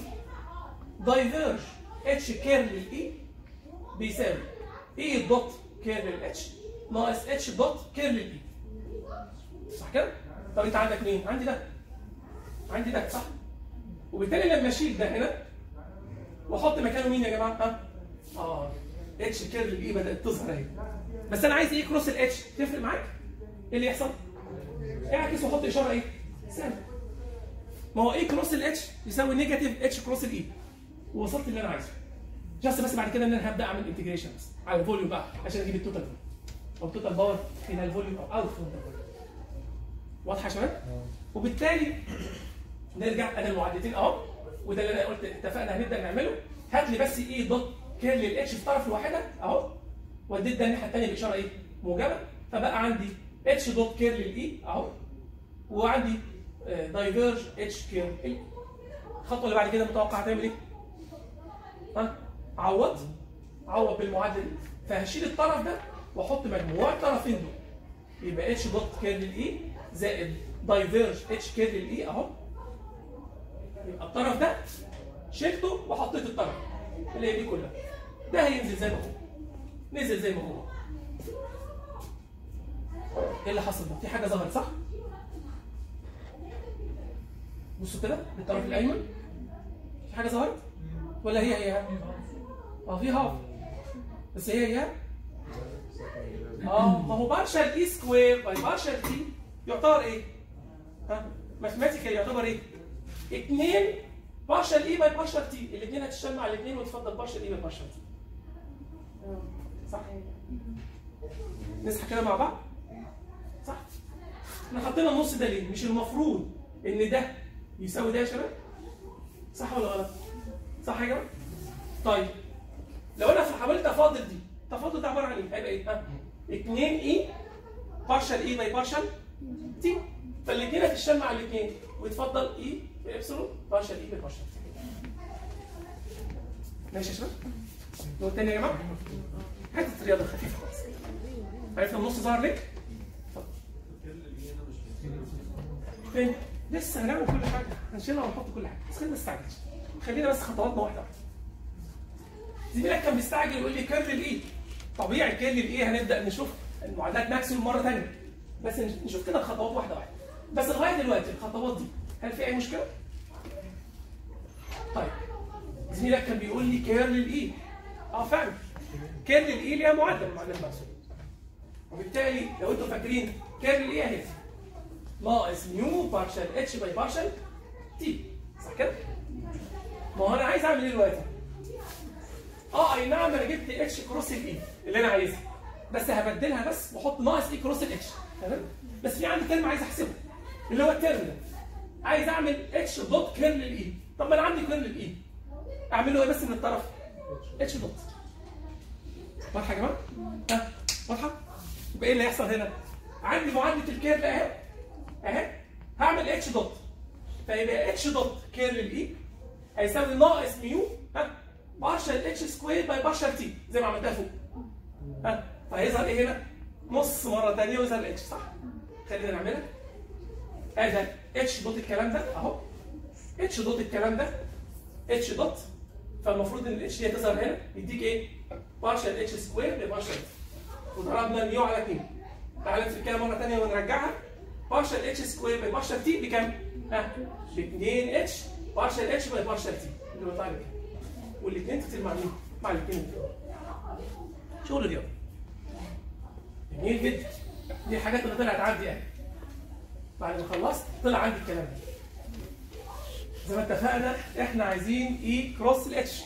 diverge H curl ال E بيساوي E dot curl ال H ناقص H dot curl ال E صح كده؟ طب أنت عندك مين؟ عندي ده عندي ده صح؟ وبالتالي لما أشيل ده هنا وأحط مكانه مين يا جماعة؟ ها؟ آه H curl ال E بدأت تظهر أهي. بس أنا عايز E cross ال H تفرق معاك؟ إيه اللي يحصل؟ اعكس وحط إشارة إيه؟ سالب ما هو E cross ال H يساوي negative H cross ال E ووصلت اللي أنا عايزه. just بس بعد كده إن أنا هبدأ أعمل integration بس على ال volume بقى عشان أجيب ال total أو ال total power من ال volume أو out from واضحة يا شباب؟ وبالتالي نرجع أنا المعادلتين أهو وده اللي أنا قلت اتفقنا هنبدأ نعمله. هات لي بس E dot curl ال H في طرف الواحدة أهو وديت ده الناحية الثانية بإشارة إيه؟ موجبة. فبقى عندي H dot curl ال E أهو وعندي diverge H curl ال E الخطوة اللي بعد كده متوقع هتعمل إيه؟ ها؟ عوض. عوض بالمعادلة دي. فهشيل الطرف ده وأحط مجموع الطرفين دول. يبقى H dot curl ال E زائد diverge H curl ال E أهو. يبقى الطرف ده شلته وحطيت الطرف. اللي هي دي كلها ده هينزل زي ما هو نزل زي ما هو إيه اللي حصل ده؟ في حاجة ظهرت صح؟ بصوا كده للطرف الايمن في حاجة ظهرت ولا هي هي آه في half بس هي هي آه ما هو partial E square by partial t يعتبر إيه؟ ها mathematical يعتبر إيه؟ 2 partial E by partial t الاثنين هتشتغل مع الاثنين وتفضل partial E by partial t صح نصحى كده مع بعض صح إحنا حطينا النص ده ليه؟ مش المفروض إن ده يساوي ده يا شباب؟ صح ولا غلط؟ صح يا جماعة؟ طيب لو أنا حاولت افاضل دي التفاضل ده عبارة عن إيه؟ هيبقى إيه؟ ها 2 E partial E by partial t فالاثنين هتشتغل مع الاثنين ويتفضل E E by partial t ماشي يا شباب؟ نقول تاني يا جماعة؟ حتة رياضه خفيفه خالص عرفنا النص ظهر ليه؟ فين؟ لسه هنعمل كل حاجة. هنشيلها ونحط كل حاجة. بس خلينا نستعجلش خلينا بس خطواتنا واحدة. واحدة زميلك كان بيستعجل يقول لي curl ال E طبيعي curl ال E هنبدأ نشوف المعادلات ماكسويل مرة ثانية. بس نشوف كده الخطوات واحدة واحدة. بس لغاية دلوقتي الخطوات دي هل في أي مشكلة؟ طيب. زميلك كان بيقول لي curl ال E آه فعلا. curl ال E ليها معادله معادلات ماكسويل وبالتالي لو أنتم فاكرين curl ال E اهي. ناقص mu partial H by partial t صح كده؟ ما هو أنا عايز أعمل إيه دلوقتي؟ آه أي نعم أنا جبت H cross ال E اللي أنا عايزها. بس هبدلها بس وأحط ناقص E cross ال H تمام؟ بس في عندي term عايز أحسبه اللي هو ال term ده عايز اعمل H dot curl ال E طب ما أنا عندي curl ال E اعمله إيه بس من الطرف؟ اتش دوت واضحة يا جماعة؟ ها واضحة؟ يبقى إيه اللي هيحصل هنا؟ عندي معادلة ال curl أهي أهي هعمل H dot فيبقى H dot curl ال E هيساوي ناقص mu ها partial H square by partial t زي ما عملتها فوق ها فهيظهر إيه هنا؟ نص مرة ثانية ويظهر ال H صح؟ خلينا نعملها ادي اتش دوت الكلام ده أهو. اتش دوت الكلام ده. اتش دوت فالمفروض إن ال H دي هتظهر هنا. يديك إيه؟ partial H square partial وضربنا ال mu على 2 تعالى نكتب كده مرة ثانية ونرجعها. partial H square partial t بكام؟ ها؟ ب 2 H partial H partial t اللي طالع كده والاثنين تكتب مع مين؟ مع الاثنين شغل رياضي جميل جدا. دي الحاجات اللي طلعت عندي اهي بعد ما خلصت طلع عندي الكلام ده. زي ما اتفقنا إحنا عايزين E cross ال H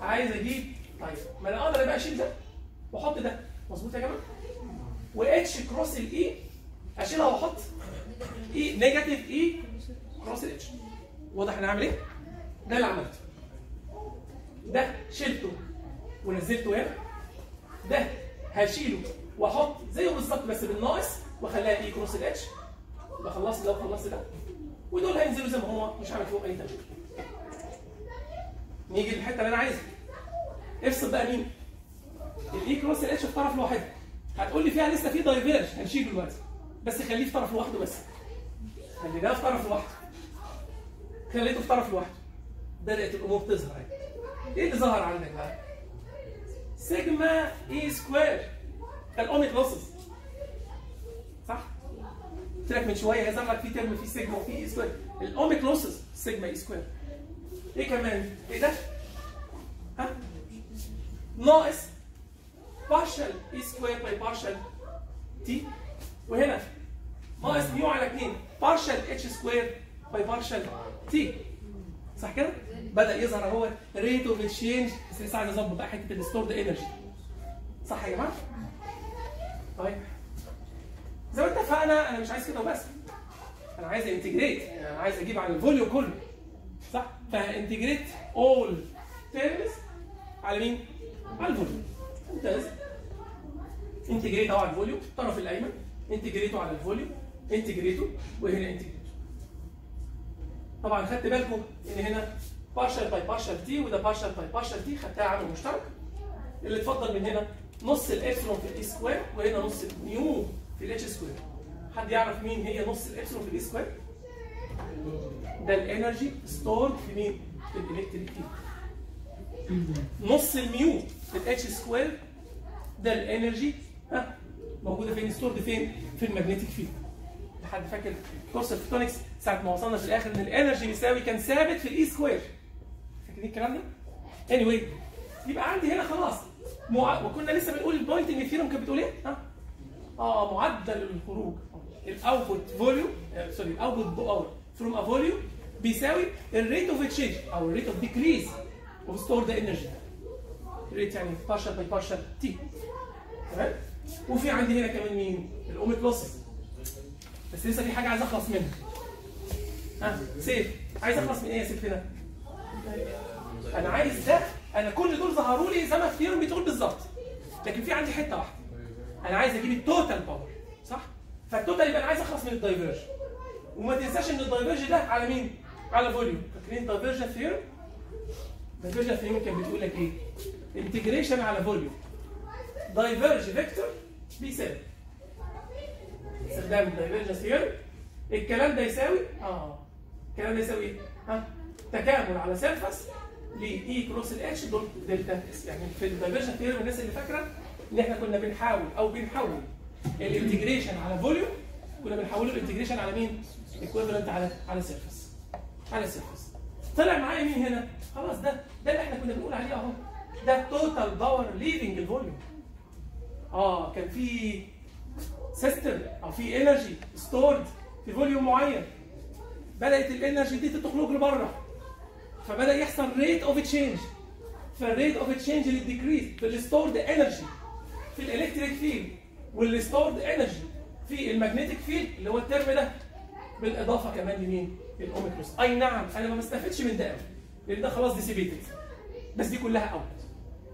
عايز أجيب طيب ما أنا أقدر بقى أشيل ده؟ وأحط ده. مظبوط يا جماعة؟ و H cross ال E أشيلها وأحط E negative E cross ال H واضح أنا هعمل إيه؟ ده اللي عملته. ده شلته ونزلته هنا. ده هشيله وأحط زيه بالظبط بس بالناقص واخليها E cross ال H. يبقى خلصت ده وخلصت ده. ودول هينزلوا زي ما هو مش هعمل فيهم أي تغيير نيجي للحتة اللي أنا عايزها. افصل بقى مين؟ ال E cross ال H في طرف لوحده. هتقول لي فيها لسه في diverge هنشيله دلوقتي. بس خليه في طرف لوحده بس. خلي ده في طرف لوحده. خليته في طرف لوحده. بدأت الأمور تظهر اهي إيه اللي ظهر عندك بقى؟ sigma E square ال ohmic losses؟ قلت لك من شوية هيظهر لك في term فيه سيجما وفيه E square ال ohmic losses sigma E square إيه كمان؟ إيه ده؟ ها؟ ناقص partial E square by partial t وهنا ناقص mu على 2 partial H square by partial t صح كده؟ بدا يظهر اهو rate of change بس لسه عايز اظبط بقى حتة ال stored energy صح يا جماعة؟ طيب زي ما اتفقنا أنا مش عايز كده وبس. أنا عايز integrate. أنا عايز أجيب عن ال volume كله. صح؟ ف integrate all terms على مين؟ على ال volume. ممتاز. integrate اهو على ال volume الطرف الايمن. انتجريته على ال volume. انتجريته وهنا انتجريته. طبعا خدت بالكم إن هنا partial by partial t وده partial by partial t خدتها عامل مشترك. اللي اتفضل من هنا نص الإبسلون في ال E square وهنا نص النيو في ال H square حد يعرف مين هي نص الابسلون في ال E square؟ ده ال energy stored في مين؟ في ال electric field نص ال mu في ال H square ده ال energy ها موجودة فين stored فين؟ في ال magnetic field حد فاكر course ال photonics ساعة ما وصلنا في الآخر إن ال energy بيساوي كان ثابت في ال E square فاكرين الكلام ده؟ anyway يبقى عندي هنا خلاص مع... وكنا لسه بنقول ال Poynting theorem كانت بتقول إيه؟ ها؟ آه معدل الخروج. ال output volume sorry ال output power from a volume بيساوي ال rate of change أو ال rate of decrease of stored energy rate يعني partial by partial t تمام؟ وفي عندي هنا كمان مين؟ ال ohmic losses بس لسه في حاجة عايز أخلص منها. ها؟ سيف. عايز أخلص من إيه يا سيف هنا؟ أنا عايز ده أنا كل دول ظهروا لي زي ما ال theorem بتقول بالظبط. لكن في عندي حتة واحدة. أنا عايز أجيب ال total power صح؟ فال total يبقى أنا عايز اخلص من ال diverge وما تنساش إن ال diverge ده على مين؟ على volume فاكرين ال divergence theorem ال divergence theorem كانت بتقول لك إيه؟ integration على volume diverge vector بيساوي. استخدام ال divergence theorem الكلام ده يساوي؟ آه. الكلام ده يساوي إيه؟ ها؟ تكامل على surface ل E cross ال H dot delta s يعني في ال divergence theorem الناس اللي فاكرة ان إحنا كنا بنحاول أو بنحول ال integration على volume كنا بنحوله ال integration على مين؟ equivalent على على surface على surface طلع معايا مين هنا؟ خلاص ده ده اللي إحنا كنا بنقول عليه اهو. ده ال total power leaving ال volume آه كان في system أو في energy stored في volume معين. بدأت ال energy دي تخرج لبره فبدأ يحصل rate of change فالريت اوف تشينج للديكريز في الستورد انرجي في الإلكتريك فيلد والستورد انرجي في المagnetic فيلد اللي هو ال term ده بالإضافة كمان لمين؟ لل ohmic loss أي نعم أنا ما بستفدش من ده قوي لأن ده خلاص dissipated بس دي كلها out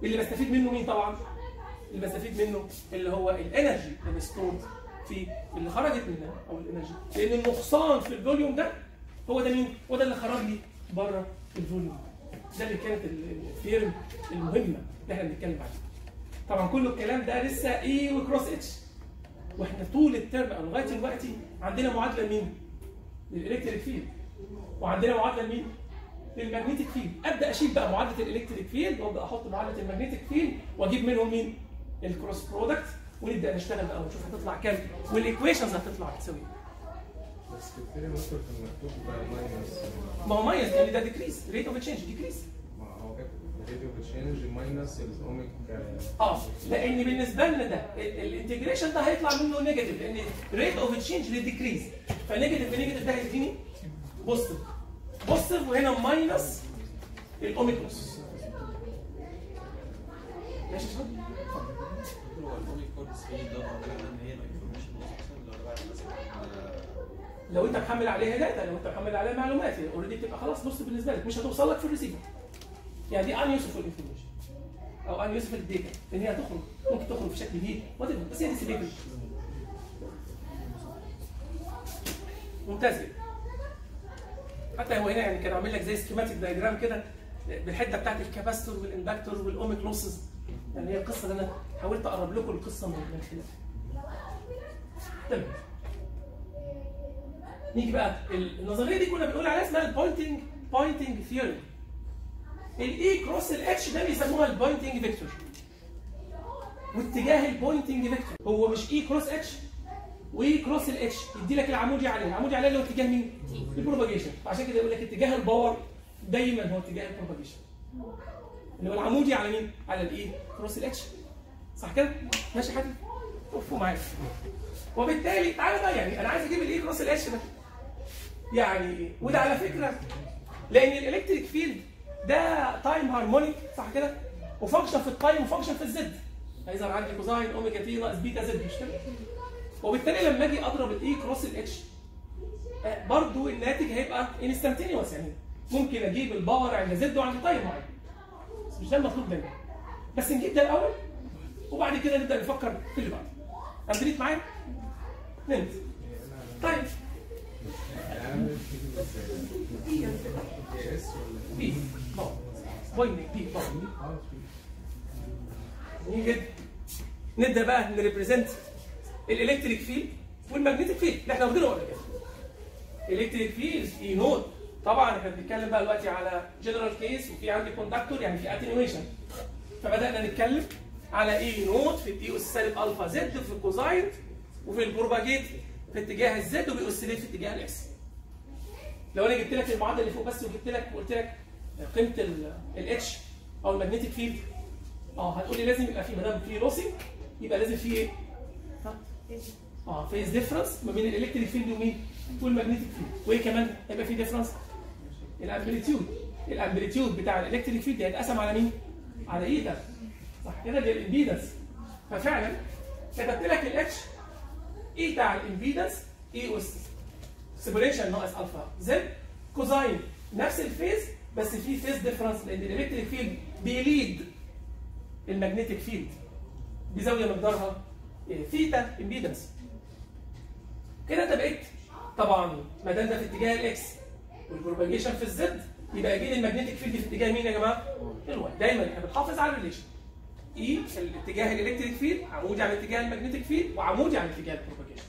اللي بستفيد منه مين طبعا؟ اللي بستفيد منه اللي هو ال energy اللي stored في اللي خرجت منها أو ال energy لأن النقصان في ال volume ده هو ده مين؟ هو ده اللي خرج لي بره ال volume ده اللي كانت ال theorem المهمة اللي إحنا بنتكلم عليها طبعا كل الكلام ده لسه E cross H. وإحنا طول ال term أو لغاية دلوقتي عندنا معادلة مين؟ لل electric field. وعندنا معادلة مين؟ لل magnetic field. أبدأ أشيل بقى معادلة ال electric field وأبدأ أحط معادلة ال magnetic field وأجيب منهم مين؟ ال cross product. ونبدأ نشتغل بقى ونشوف هتطلع كام. وال equations هتطلع بتساوي بس في مكتوب minus ما هو minus لأن ده decrease rate of change decrease ما هو كده. change minus ال ohmic آه لأن بالنسبة لنا ده ال integration ده هيطلع منه negative لأن rate of change لل decrease ف negative ب negative ده هيديني positive positive وهنا minus الاوميك كود 3 ده معناه ان هي الانفورميشن اللي هو بعد مثلا لو انت محمل عليها داتا لو انت محمل عليها معلومات اوريدي بتبقى خلاص بص بالنسبة لك مش هتوصل لك في الريسيفر يعني دي آن انفورميشن أو آن يوسفول داتا لأن هي هتخرج ممكن تخرج في شكل هيت بس هي ديسيبيبل ممتاز جدا حتى هو هنا يعني كان عامل لك زي schematic diagram كده بالحته بتاعت ال capacitor وال inductor وال ohmic losses يعني هي القصة اللي أنا حاولت أقرب لكم القصة من خلالها تمام. نيجي بقى. النظرية دي كنا بنقول عليها اسمها ال Poynting Poynting theory ال E cross ال H ده بيسموها ال Poynting vector واتجاه ال Poynting vector هو مش E cross H و E cross ال H يدي لك العمودي عليه العمودي عليه اللي هو اتجاه مين؟ ال propagation عشان كده يقول لك اتجاه ال power دايما هو اتجاه ال propagation اللي هو العمودي على مين؟ على ال E cross ال H صح كده؟ ماشي حاجة وقفوا معايا وبالتالي تعالى بقى يعني أنا عايز أجيب ال E cross ال H ده. يعني وده على فكرة لأن ال electric field ده time harmonic صح كده؟ وفانكشن في التايم وفانكشن في الزد هيظهر عندي cosine omega t ناقص beta z مش كده؟ وبالتالي لما أجي أضرب ال E cross ال H برضو الناتج هيبقى instantaneous يعني. ممكن أجيب ال power عند z وعند time معين بس مش ده المطلوب دايما بس نجيب ده الأول وبعد كده نبدأ نفكر في اللي بعده. امتليت معايا؟ نمت. طيب. P power نبدأ بقى ن represent ال electric field وال magnetic field. اللي إحنا واخدينه قبل كده. electric field E naught. طبعا إحنا بنتكلم بقى دلوقتي على general case وفي عندي conductor يعني في attenuation فبدأنا نتكلم على E naught في ال e أس سالب alpha z في ال cosine وبي propagate في اتجاه ال z وبي oscillate في اتجاه ال x لو أنا جبت لك المعادلة اللي فوق بس وجبت لك وقلت لك قيمة الاتش أو المagnetic فيلد آه هتقول لي لازم يبقى في ما دام في لوسي يبقى لازم في إيه؟ آه فيز ديفرنس ما بين الالكتريك فيلد ومين؟ والمagnetic فيلد وإيه كمان؟ هيبقى في ديفرنس الامبليتيود الامبليتيود بتاع الالكتريك فيلد هيتقسم على مين؟ على ايتا صح كده؟ دي الامبيدنس ففعلا كتبت لك الاتش ايتا على الامبيدنس اي اس سيبريشن ناقص الفا زد cosine نفس ال phase بس في phase difference لأن ال electric field بي lead ال magnetic field بزاويه مقدارها إيه، theta impedance كده أنت بقيت طبعا ما دام ده في اتجاه ال x وال propagation في ال z يبقى أكيد ال magnetic field في اتجاه مين يا جماعة؟ ال y دايما إحنا بنحافظ على ال relation اي الاتجاه ال electric field عمودي على اتجاه ال magnetic field وعمودي على اتجاه ال propagation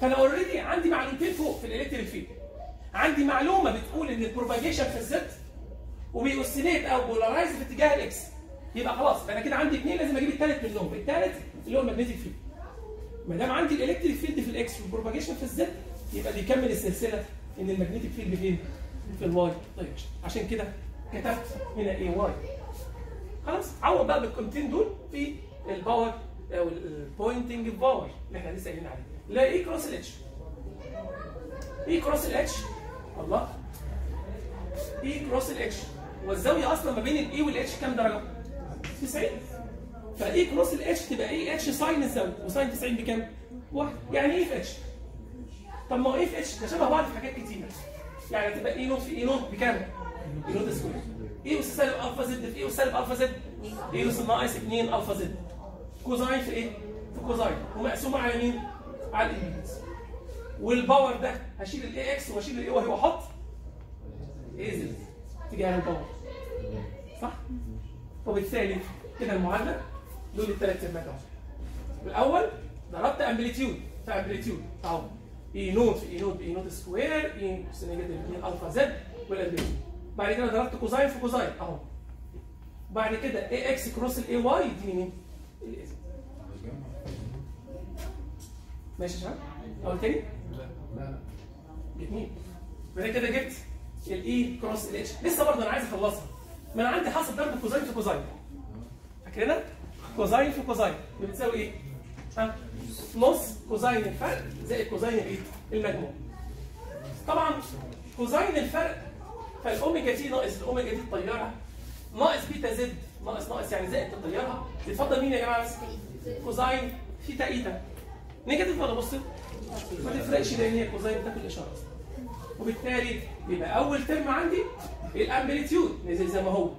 فأنا already عندي معلومتين فوق في ال electric field عندي معلومة بتقول إن ال propagation في ال z وبي oscillate أو polarized في اتجاه ال x يبقى خلاص أنا كده عندي اثنين لازم أجيب الثالث منهم. الثالث اللي هو ال magnetic field ما دام عندي الالكتريك فيلد في الاكس والبروباجيشن في الزد يبقى بيكمل السلسلة إن ال magnetic field فين؟ في ال y direction عشان كده كتبت هنا a y خلاص عوض بقى بالقيمتين دول في ال power أو ال Poynting power اللي إحنا لسه قايلين عليه. لا E cross ال H E cross ال H الله. E cross ال H والزاوية أصلا ما بين ال E وال H كام درجة؟ 90 ف E cross ال H تبقى E H sine الزاوية و sine 90 بكام؟ واحد يعني E في H؟ طب ما هو E في H ده شبه بعض في حاجات كتير يعني تبقى E naught في E naught بكام؟ E naught square e أس سالب alpha z في e أس سالب alpha z e أس ناقص 2 alpha z cosine في إيه؟ في cosine ومقسومه على مين؟ على ال impedance وال power ده هشيل ال a x واشيل ال a y واحط a z تجاه ال power صح؟ وبالتالي كده المعادلة دول الثلاث ترمات أهو. الأول ضربت amplitude في amplitude أهو. E naught في E naught ب E naught square e negative 2 alpha z وال amplitude بعد كده ضربت cosine في cosine أهو. بعد كده a x cross ال a y يديني مين؟ ماشي يا شباب؟ أقول تاني؟ لا جميل بعد كده جبت ال E cross ال H لسه برضه أنا عايز أخلصها. ما أنا عندي حاصل ضرب cosine في cosine فاكرينها؟ cosine في cosine بتساوي إيه؟ ها؟ نص cosine الفرق زائد cosine الايه؟ المجموع طبعا cosine الفرق فال omega t ناقص ال omega t طارت ناقص beta z ناقص ناقص يعني زائد تطيرها بتفضل مين يا جماعة بس؟ cosine theta eta negative ولا positive؟ ما تفرقش لأن هي cosine بتاكل اشاره وبالتالي يبقى أول term عندي ال amplitude نزل زي ما هو.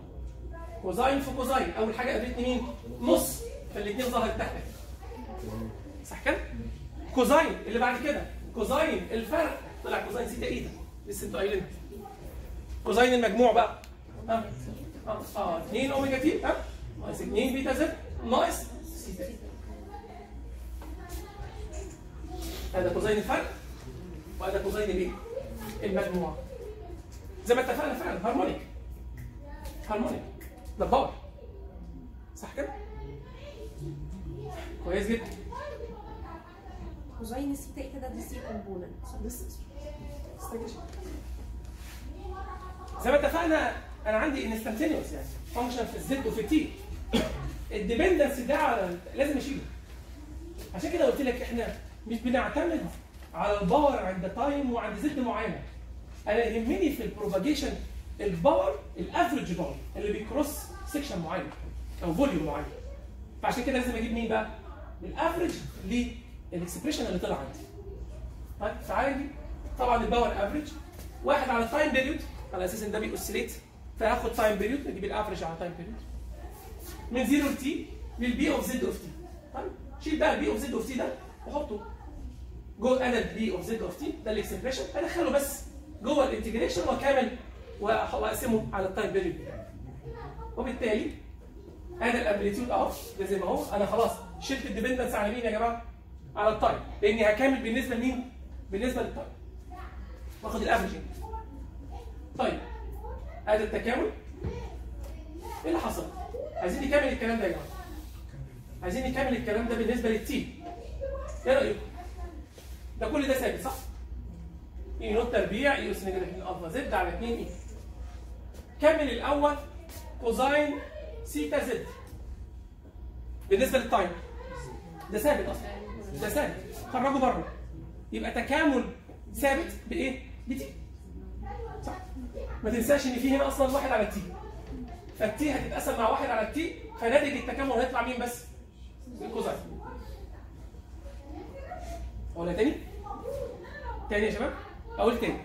cosine في cosine أول حاجة قابلتني مين؟ نص فالاثنين ظهرت تحت. صح كده؟ cosine اللي بعد كده. cosine الفرق. طلع cosine theta eta لسه أنتوا قايلينها cosine المجموع بقى. ها؟ آه آه 2 omega t. ها؟ ناقص 2 beta z. ناقص theta eta هذا cosine الفرق. وهذا cosine الايه؟ المجموع. زي ما اتفقنا فعلا harmonic. harmonic. ده power صح كده؟ كويس جدا. cosine ال theta eta ده DC component. زي ما اتفقنا أنا عندي instantaneous يعني function في ال z وفي ال t. ال dependence ده على لازم أشيله. عشان كده قلت لك إحنا مش بنعتمد على ال power عند time وعند z معينة. أنا يهمني في البروباجيشن الباور الافريج باور اللي بيكروس سيكشن معين أو volume معين. فعشان كده لازم أجيب مين بقى؟ ال average لل expression اللي طلع عندي. طيب نجيب طبعا ال power average واحد على ال time period على أساس إن ده بي oscillate فهاخد time period نجيب ال average على time period من 0 ل t لل P of z of t طيب شيل بقى ال P of z of t ده وحطه. جوه أنا ال P of z of t ده ال expression أدخله بس جوه ال integration واكمل واقسمه على ال time بتاعي وبالتالي أنا ال amplitude اهو ده زي ما هو أنا خلاص شلت ال dependence على مين يا جماعة؟ على ال time لأني هكامل بالنسبة لمين؟ بالنسبة لل time واخد ال averaging طيب ادي التكامل إيه اللي حصل؟ عايزين نكامل الكلام ده يا جماعة عايزين نكامل الكلام ده بالنسبة لل t إيه رأيكم؟ ده كل ده ثابت صح؟ E naught تربيع e أس negative 2 alpha z على 2 eta كامل الأول cosine theta z بالنسبة لل time. ده ثابت أصلا. ده ثابت. خرجه بره. يبقى تكامل ثابت بإيه؟ ب t. صح. ما تنساش إن في هنا أصلا واحد على ال t. فال t هتتقسم مع واحد على ال t فناتج التكامل هيطلع مين بس؟ ال cosine ولا تاني؟ تاني يا شباب؟ أقول تاني.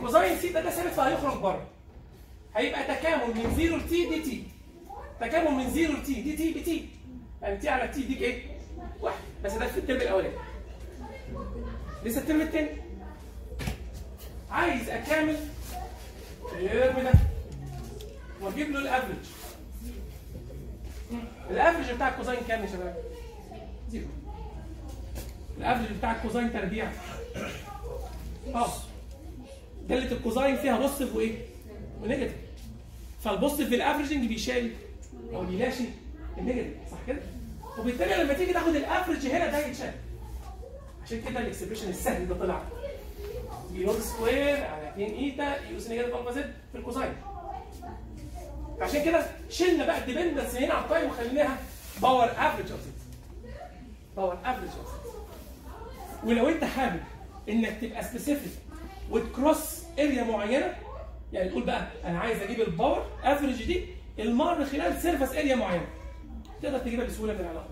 cosine theta ده ثابت فهيخرج بره. هيبقى تكامل من 0 ل t dt. تكامل من 0 ل t dt ب t. يعني t على t ديك إيه؟ واحد. بس ده في ال term الأولاني. لسه ال term الثاني عايز أكامل ال term ده. وأجيب له ال average ال average بتاع ال cosine كام يا شباب؟ zero. ال average بتاع ال cosine تربيع. آه. دالة ال cosine فيها positive وايه؟ و negative فال positive في ال averaging بيشيل أو بيلاشي ال negative صح كده؟ وبالتالي لما تيجي تاخد ال average هنا ده يتشال. عشان كده ال expression السهل ده طلع. E naught square على 2 eta e أس negative alpha z في ال cosine عشان كده شلنا بقى ال dependence هنا على ال time وخليناها power average power average ولو انت حابب إنك تبقى specific وت cross area معينة. يعني تقول بقى أنا عايز أجيب ال power average دي المر خلال surface area معينة. تقدر تجيبها بسهولة من العلاقة.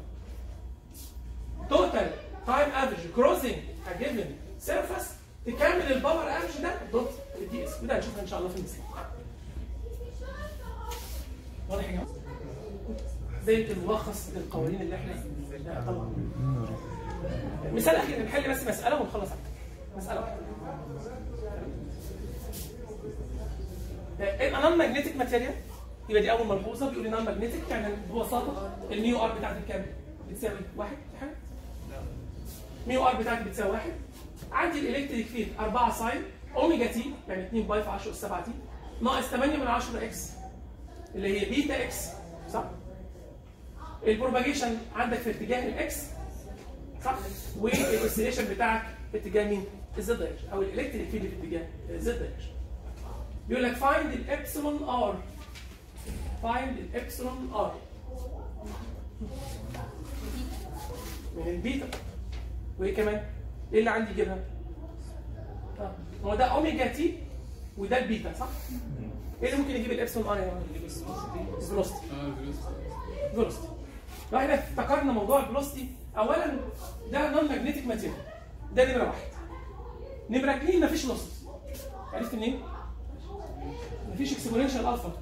total time average crossing given surface تكامل ال power average ده dot ال dS وده هنشوفها إن شاء الله في المثال. واضح يا جماعة؟ زي الملخص للقوانين اللي إحنا طبعا. مثال أخير نحل بس مسألة ونخلص كده. مساله واحدة non-magnetic material يبقى دي أول ملحوظه بيقول non-magnetic يعني ببساطة ال mu r بتاعتي كام؟ بتساوي واحد في حاجة؟ mu r بتاعتي بتساوي واحد عندي ال electric field 4 sine omega t يعني 2 pi في 10 أس 7 t ناقص 8 من 10 x اللي هي beta x صح؟ ال propagation عندك في اتجاه ال x صح؟ وال oscillation بتاعك في اتجاه مين؟ ال z direction أو ال electric field في اتجاه ال z direction بيقول لك find ال epsilon r find ال epsilon r من البيتا وإيه كمان؟ إيه اللي عندي يجيبها؟ آه هو ده omega t وده البيتا صح؟ إيه اللي ممكن يجيب ال epsilon r يا جماعة؟ ال velocity velocity لو إحنا افتكرنا موضوع ال velocity اولا ده non magnetic material ده نمره واحد. نمره اثنين مفيش losses عرفت منين؟ مفيش exponential alpha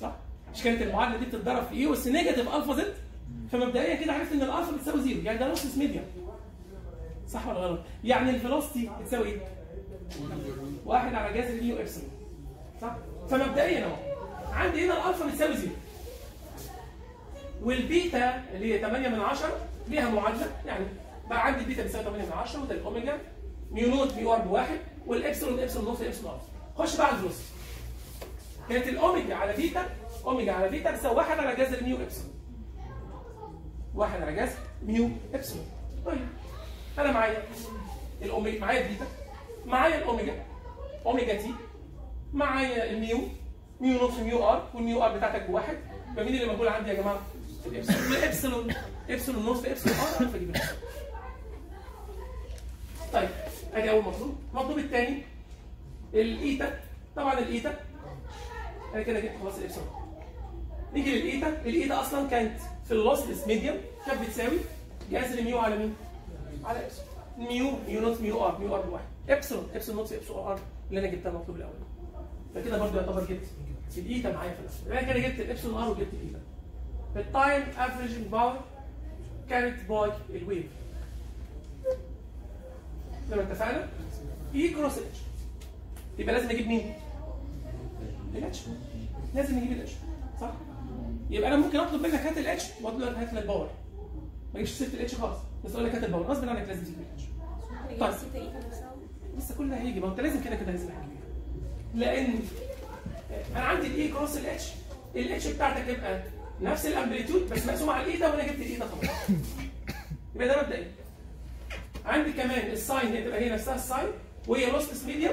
صح؟ مش كانت المعادلة دي بتتضرب في إيه؟ بس negative alpha z. فمبدئيا كده عرفت إن الالفا بتساوي zero يعني ده lossless media صح ولا غلط؟ يعني ال velocity بتساوي إيه؟ واحد على جذر ال mu epsilon صح؟ فمبدئيا أهو. عندي هنا الالفا بتساوي zero والبيتا اللي هي 8 من 10 ليها معادلة. يعني بقى عندي البيتا بتساوي 8 من 10 وده ال omega. mu not mu r بواحد وال epsilon epsilon not epsilon r خش بقى على ال velocity كانت الأوميجا على beta omega على بيتا بتساوي 1 على جذر mu epsilon. 1 على جذر mu epsilon. طيب أنا معايا الأوميجا معايا البيتا معايا ال omega omega t معايا ال mu mu not mu r وال mu r بتاعتك بواحد فمين اللي موجود عندي يا جماعة؟ ال epsilon ال epsilon epsilon not epsilon r اعرف أجيب ادي اول مطلوب. المطلوب الثاني ال eta. طبعا ال eta. أنا كده جبت خلاص الابسلون نيجي لل eta. ال eta أصلا كانت في ال lossless medium كانت بتساوي جذر mu على مين؟ على epsilon mu mu not mu r. mu r بواحد. epsilon epsilon not epsilon r. اللي أنا جبتها المطلوب الأول. فكده برضه يعتبر جبت ال eta معايا في الأول. يبقى كده جبت ال epsilon r وجبت ال eta. ال time averaging power كانت by ال wave ما اتفقنا؟ E cross H يبقى لازم أجيب مين؟ ال H لازم نجيب ال H صح؟ يبقى أنا ممكن أطلب منك هات ال H واطلب لك هات لي ال power ما اجيبش سيرة ال H خالص. بس أقول لك هات ال power غصب عنك لازم تجيب ال H طيب. لسه كل ده هيجي. ما أنت لازم كده كده لازم هتجيبها لأن أنا عندي ال E cross ال H ال H بتاعتك يبقى نفس ال amplitude بس مقسومة على ال eta وأنا جبت ال eta خلاص يبقى ده مبدئيا عندي كمان ال sine هتبقى هي نفسها ال sine وهي lossless medium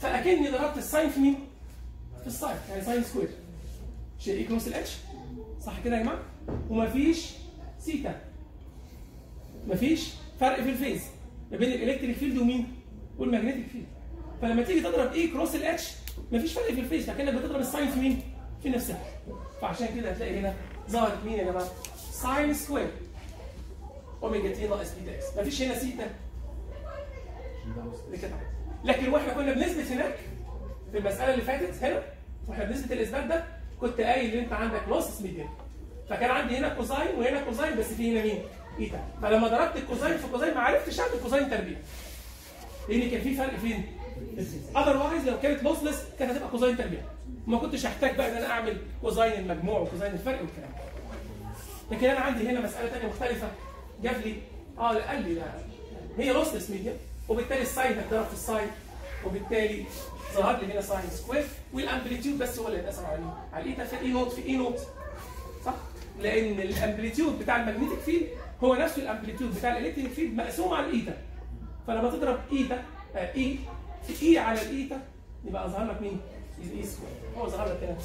فأكني ضربت ال sine في مين؟ في ال sine يعني sine square شيء equals ال H صح كده يا جماعة؟ ومفيش سيتا مفيش فرق في ال phase ما بين ال electric field ومين؟ وال magnetic field فلما تيجي تضرب E cross ال H مفيش فرق في ال phase فكانك بتضرب ال sine في مين؟ في نفسها فعشان كده هتلاقي هنا ظهرت مين يا جماعة؟ sine square omega t ناقص beta x مفيش هنا سيتا. لكن وإحنا كنا بنثبت هناك في المسألة اللي فاتت هنا وإحنا بنثبت الإثبات ده كنت قايل إن أنت عندك lossy medium فكان عندي هنا cosine وهنا cosine بس في هنا مين؟ ايتا فلما ضربت ال cosine في cosine ما عرفتش أعمل cosine تربيع. لأن كان في فرق فين؟ otherwise لو كانت lossless كانت هتبقى cosine تربيع. ما كنتش هحتاج بقى إن أنا أعمل cosine المجموع و cosine الفرق والكلام ده. لكن أنا عندي هنا مسألة ثانية مختلفة. جاب لي آه قال لي لا هي lossless medium وبالتالي ال sine هتضرب في ال sine وبالتالي ظهر لي هنا sine square وال amplitude بس هو اللي على مين؟ على ال eta في E not في E not صح؟ لأن ال amplitude بتاع ال magnetic field هو نفسه ال amplitude بتاع ال electric field مقسوم على ال eta فلما تضرب eta آه E في E على ال eta يبقى ظهر لك مين؟ E square هو ظهر لك هنا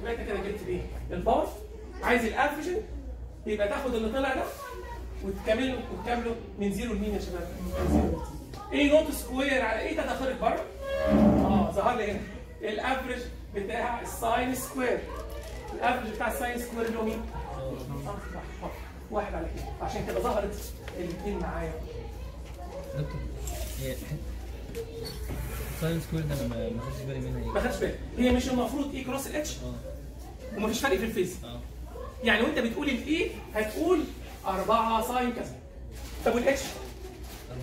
يبقى أنت كده جبت إيه؟ ال power عايز ال average يبقى تاخد اللي طلع ده وتكمله وتكمله من zero لمين يا شباب؟ من zero. E not square على إيه ده خارج بره؟ آه ظهر لي هنا. ال average بتاع ال sine square. ال average بتاع ال sine square اللي هو مين؟ واحد. على كده. عشان كده ظهرت الاثنين معايا. دكتور هي sine square ده أنا ما ما خدتش بالي منها. ما إيه خدش بالك هي مش المفروض E cross ال H آه. ومفيش فرق في ال phase. آه. يعني وانت بتقول ال E هتقول 4 sine كذا. طب وال H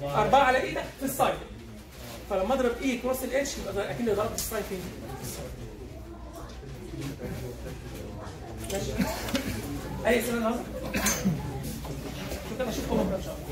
أربعة. 4 على إيه ده؟ في ال sine فلما أضرب E cross ال H يبقى اكني ضربت ال sine فين؟ ماشي. أي سنة النهارده؟ كنت اشوفكم بكره إن شاء الله.